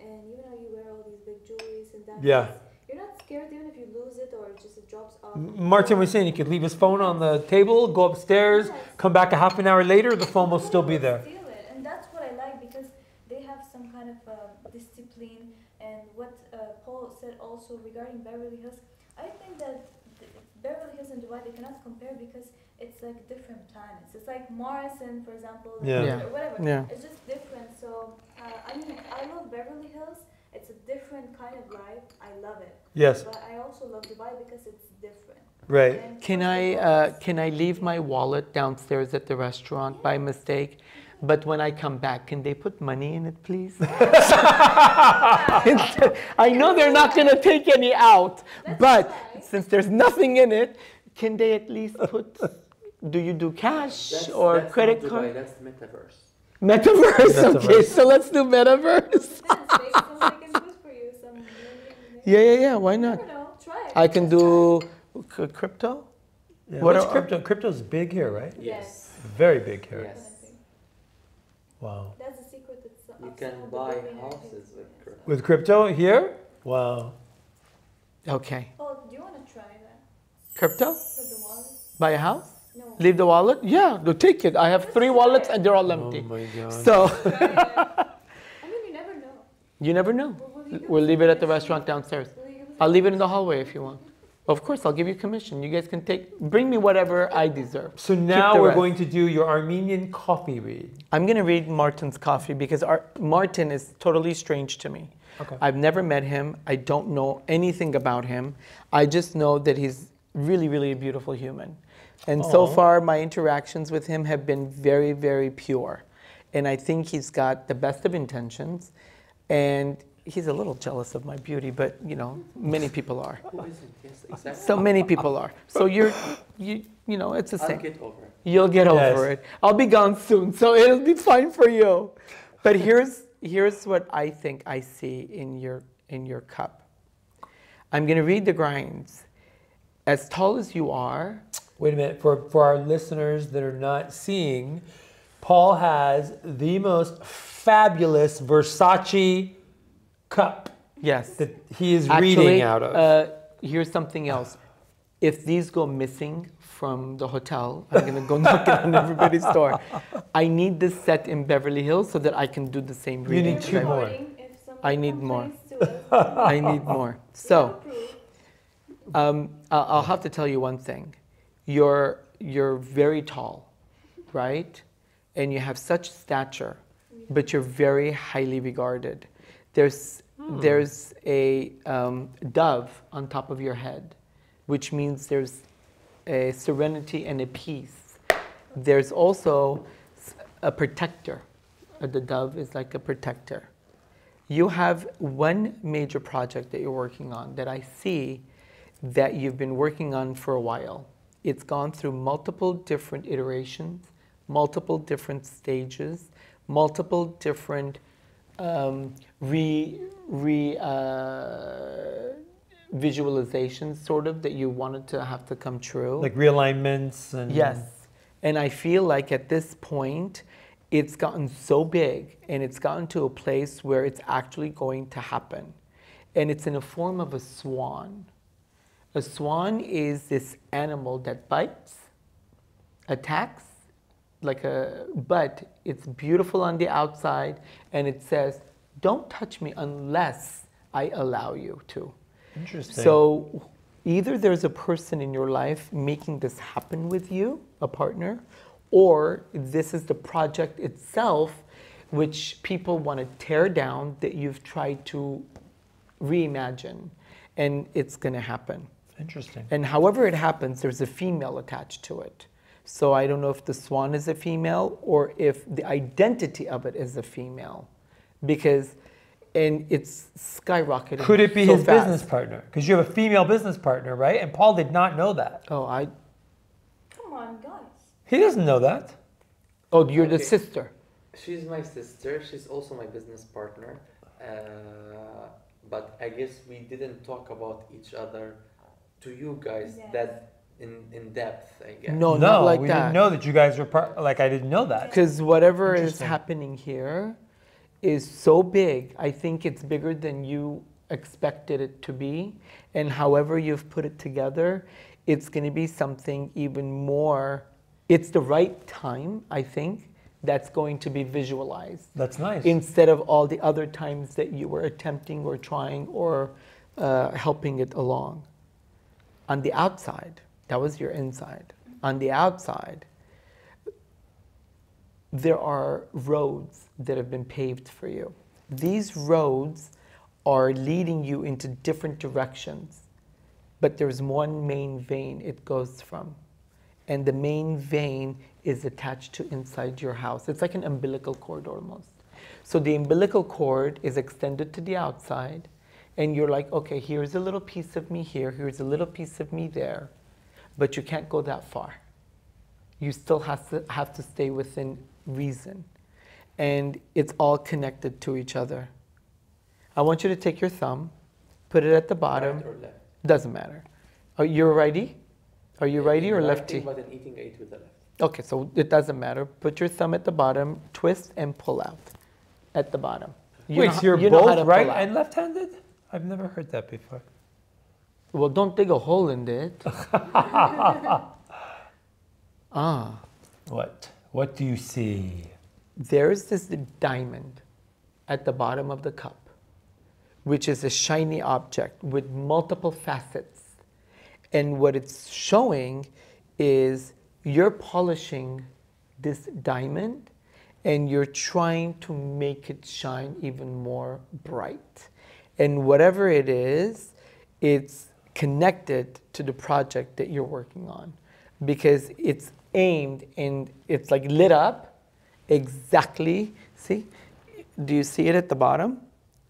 And even though you wear all these big jewelries and that, Yeah. you're not scared even if you lose it or just it drops off. Martin was saying he could leave his phone on the table, go upstairs, Yes. come back a half an hour later, the phone will still be there. Steal it. And that's what I like because they have some kind of uh, discipline. And what uh, Pol' said also regarding Beverly Hills, I think that th- Beverly Hills and Dubai they cannot compare because it's like different planets. It's like Mars and, for example, Yeah. Yeah. or whatever. Yeah. It's just different. So uh, I mean, I love Beverly Hills. It's a different kind of life. I love it. Yes. But I also love Dubai because it's different. Right. And Can I uh, can I leave my wallet downstairs at the restaurant by mistake? But when I come back, can they put money in it, please? I know they're not going to take any out, but try. since there's nothing in it, can they at least put? Do you do cash That's, or that's credit not Dubai, card? That's metaverse. Metaverse. Okay, so let's do metaverse. Then maybe somebody can do it for you. Some million- Yeah, yeah, yeah. Why not? never know. Try it. I can do crypto. Yeah. What What's are- crypto? Crypto's big here, right? Yes. Very big here. Yes. Definitely. Wow. That's the secret You of can some of the buy houses with crypto. With crypto here? Wow. Okay. Oh, do you want to try that Crypto? with the wallet? Buy a house? No. Leave the wallet? Yeah, no, take it. I have three wallets and they're all empty. Oh empty. my god. So I mean, you never know. you never know. What will you do? We'll leave it at the restaurant downstairs. Will you I'll leave it in the hallway if you want. Of course, I'll give you commission. You guys can take, bring me whatever I deserve. So now we're rest. going to do your Armenian coffee read. I'm going to read Martin's coffee because our, Martin is totally strange to me. Okay. I've never met him. I don't know anything about him. I just know that he's really, really a beautiful human. And so far, my interactions with him have been very, very pure. And I think he's got the best of intentions. And he's a little jealous of my beauty, but you know, many people are. Who isn't? Yes, exactly. So many people are. So you're, you, you know, it's the I'll same. get over it. You'll get over it. I'll be gone soon, so it'll be fine for you. But here's here's what I think I see in your in your cup. I'm going to read the grinds. As tall as you are, Wait a minute. For, for our listeners that are not seeing, Pol' has the most fabulous Versace cup yes. that he is Actually, reading out of. Uh, here's something else. If these go missing from the hotel, I'm gonna go knock it on everybody's door. I need this set in Beverly Hills so that I can do the same reading. You reading. need two more. Recording, I need more. complains to us, I need more. So. Um, I- I'll have to tell you one thing. You're, you're very tall, right? And you have such stature, but you're very highly regarded. There's, there's a um, dove on top of your head, which means there's a serenity and a peace. There's also a protector. Uh, The dove is like a protector. You have one major project that you're working on that I see that you've been working on for a while. It's gone through multiple different iterations, multiple different stages, multiple different um, re, re uh, visualizations, sort of, that you wanted to have to come true. like realignments and Yes. And I feel like at this point, it's gotten so big and it's gotten to a place where it's actually going to happen. And it's in the form of a swan. A swan is this animal that bites, attacks, like a, but it's beautiful on the outside and it says, don't touch me unless I allow you to. Interesting. So either there's a person in your life making this happen with you, a partner, or this is the project itself which people want to tear down that you've tried to reimagine and it's going to happen. Interesting. And however it happens, there's a female attached to it. So I don't know if the swan is a female or if the identity of it is a female. Because, and it's skyrocketing. Could it be so his fast. business partner? Because you have a female business partner, right? And Paul did not know that. Oh, I, Come on, guys. He doesn't know that. oh, you're the sister. She's my sister. She's also my business partner. Uh, but I guess we didn't talk about each other to you guys Yes. that in, in depth, I guess. No, no, not like we that. didn't know that you guys were part. Like I didn't know that. Because whatever is happening here is so big. I think it's bigger than you expected it to be. And however you've put it together, it's going to be something even more. It's the right time, I think, that's going to be visualized That's nice. instead of all the other times that you were attempting or trying or uh, helping it along. On the outside, that was your inside. On the outside, there are roads that have been paved for you. These roads are leading you into different directions, but there's one main vein it goes from. And the main vein is attached to inside your house. It's like an umbilical cord almost. So the umbilical cord is extended to the outside, and you're like, okay, here's a little piece of me here, here's a little piece of me there, but you can't go that far you still have to have to stay within reason and it's all connected to each other i want you to take your thumb put it at the bottom Right or left? doesn't matter are you righty are you righty In or writing, lefty But in eating, I with the left. okay so it doesn't matter put your thumb at the bottom twist and pull out at the bottom. You Wait, know so you're you both right pull and left-handed? I've never heard that before. Well, don't dig a hole in it. ah, What? What do you see? there's this diamond at the bottom of the cup, which is a shiny object with multiple facets. And what it's showing is you're polishing this diamond and you're trying to make it shine even more bright. And whatever it is, it's connected to the project that you're working on because it's aimed and it's like lit up exactly. See, do you see it at the bottom?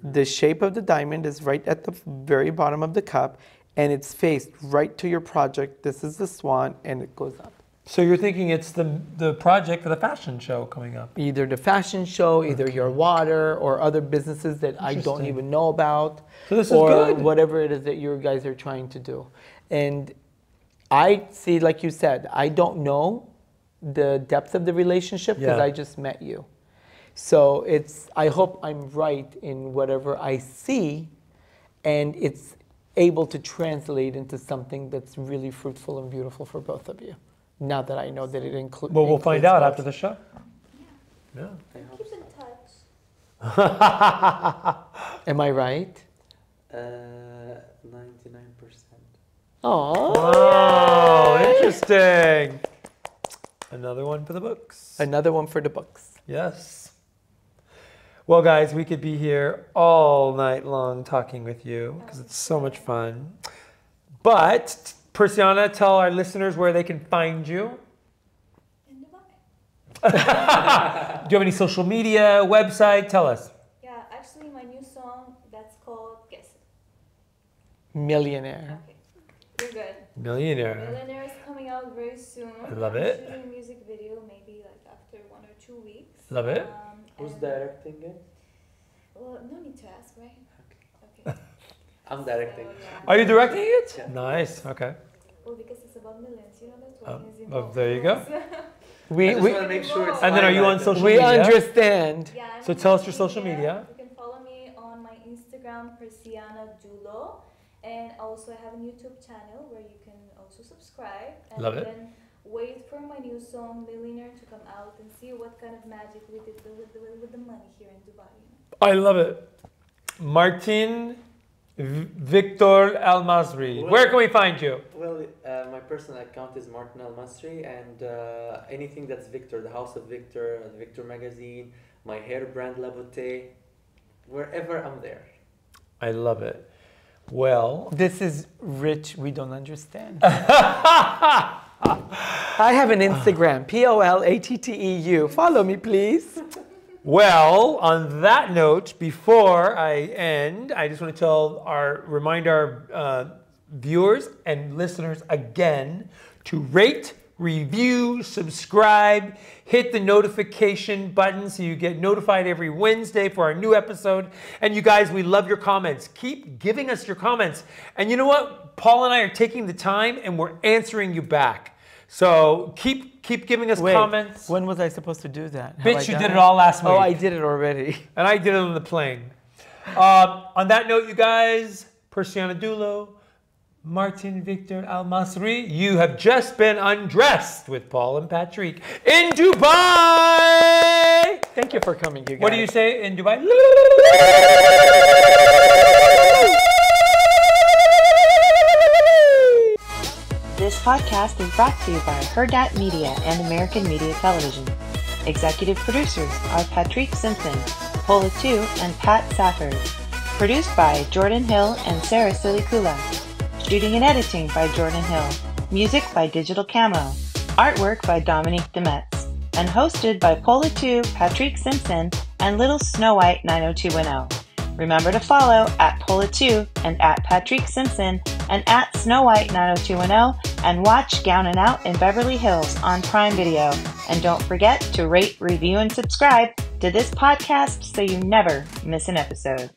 The shape of the diamond is right at the very bottom of the cup and it's faced right to your project. This is the swan and it goes up. So you're thinking it's the the project for the fashion show coming up? Either the fashion show, either your water, or other businesses that I don't even know about, So this is or good. whatever it is that you guys are trying to do. And I see, like you said, I don't know the depth of the relationship because Yeah. I just met you. So it's I hope I'm right in whatever I see, and it's able to translate into something that's really fruitful and beautiful for both of you. Now that I know that it includes. Well, we'll find out after the show. Yeah. I hope Keep in touch. Am I right? Uh, 99%. Oh. Oh, interesting. Another one for the books. Another one for the books. Yes. Well, guys, we could be here all night long talking with you because it's so much fun. But, Persiana, tell our listeners where they can find you. In Dubai. Do you have any social media, website? Tell us. Yeah, actually, my new song that's called Guess It. Millionaire. Okay, you're good. Millionaire. Millionaire is coming out very soon. I love I'm it. Shooting a music video maybe like after one or two weeks. Love it. Um, Who's directing it? Well, no need to ask, right? Okay. I'm directing. Are you directing it? Yeah. nice. Okay. Well, because it's about millions, you know that's Oh, why he's oh, involved. there you go. We, just we, want to make sure it's And then are you on social we media? We understand. Yeah, So tell us your social media. You can follow me on my Instagram, Persiana Dulo. And also, I have a YouTube channel where you can also subscribe. And Love it. then wait for my new song, Millionaire, to come out and see what kind of magic we did with the, with the money here in Dubai. I love it. Martin V- Victor Al Masri. Where can we find you? Well, uh, my personal account is Martin Al Masri, and uh, anything that's Victor, the House of Victor, uh, Victor Magazine, my hair brand La Beauté, wherever I'm there. I love it. Well, This is rich, we don't understand. I have an Instagram, P O L A T T E U. Follow me, please. well, on that note, before I end, I just want to tell our remind our uh, viewers and listeners again to rate, review, subscribe, hit the notification button so you get notified every Wednesday for our new episode. And you guys, we love your comments. Keep giving us your comments. And you know what? Pol' and I are taking the time and we're answering you back. So keep keep giving us Wait, comments. when was I supposed to do that? Have Bitch, you did it all last month. Oh, I did it already. And I did it on the plane. Um, on that note, you guys, Persiana Dulo, Martin Victor Al Masri, you have just been undressed with Pol' and Patrik in Dubai. Thank you for coming, you guys. What do you say in Dubai? This podcast is brought to you by Herdat Media and American Media Television. Executive producers are Patrik Simpson, Pol' Atteu, and Pat Safford. Produced by Jordan Hill and Sarah Silikula. Shooting and editing by Jordan Hill. Music by Digital Camo. Artwork by Dominique Demetz. And hosted by Pol' Atteu, Patrik Simpson, and Little Snow White 90210. Remember to follow at PolAtteu and at Patrik Simpson and at Snow White 90210 and watch Gown and Out in Beverly Hills on Prime Video. And don't forget to rate, review, and subscribe to this podcast so you never miss an episode.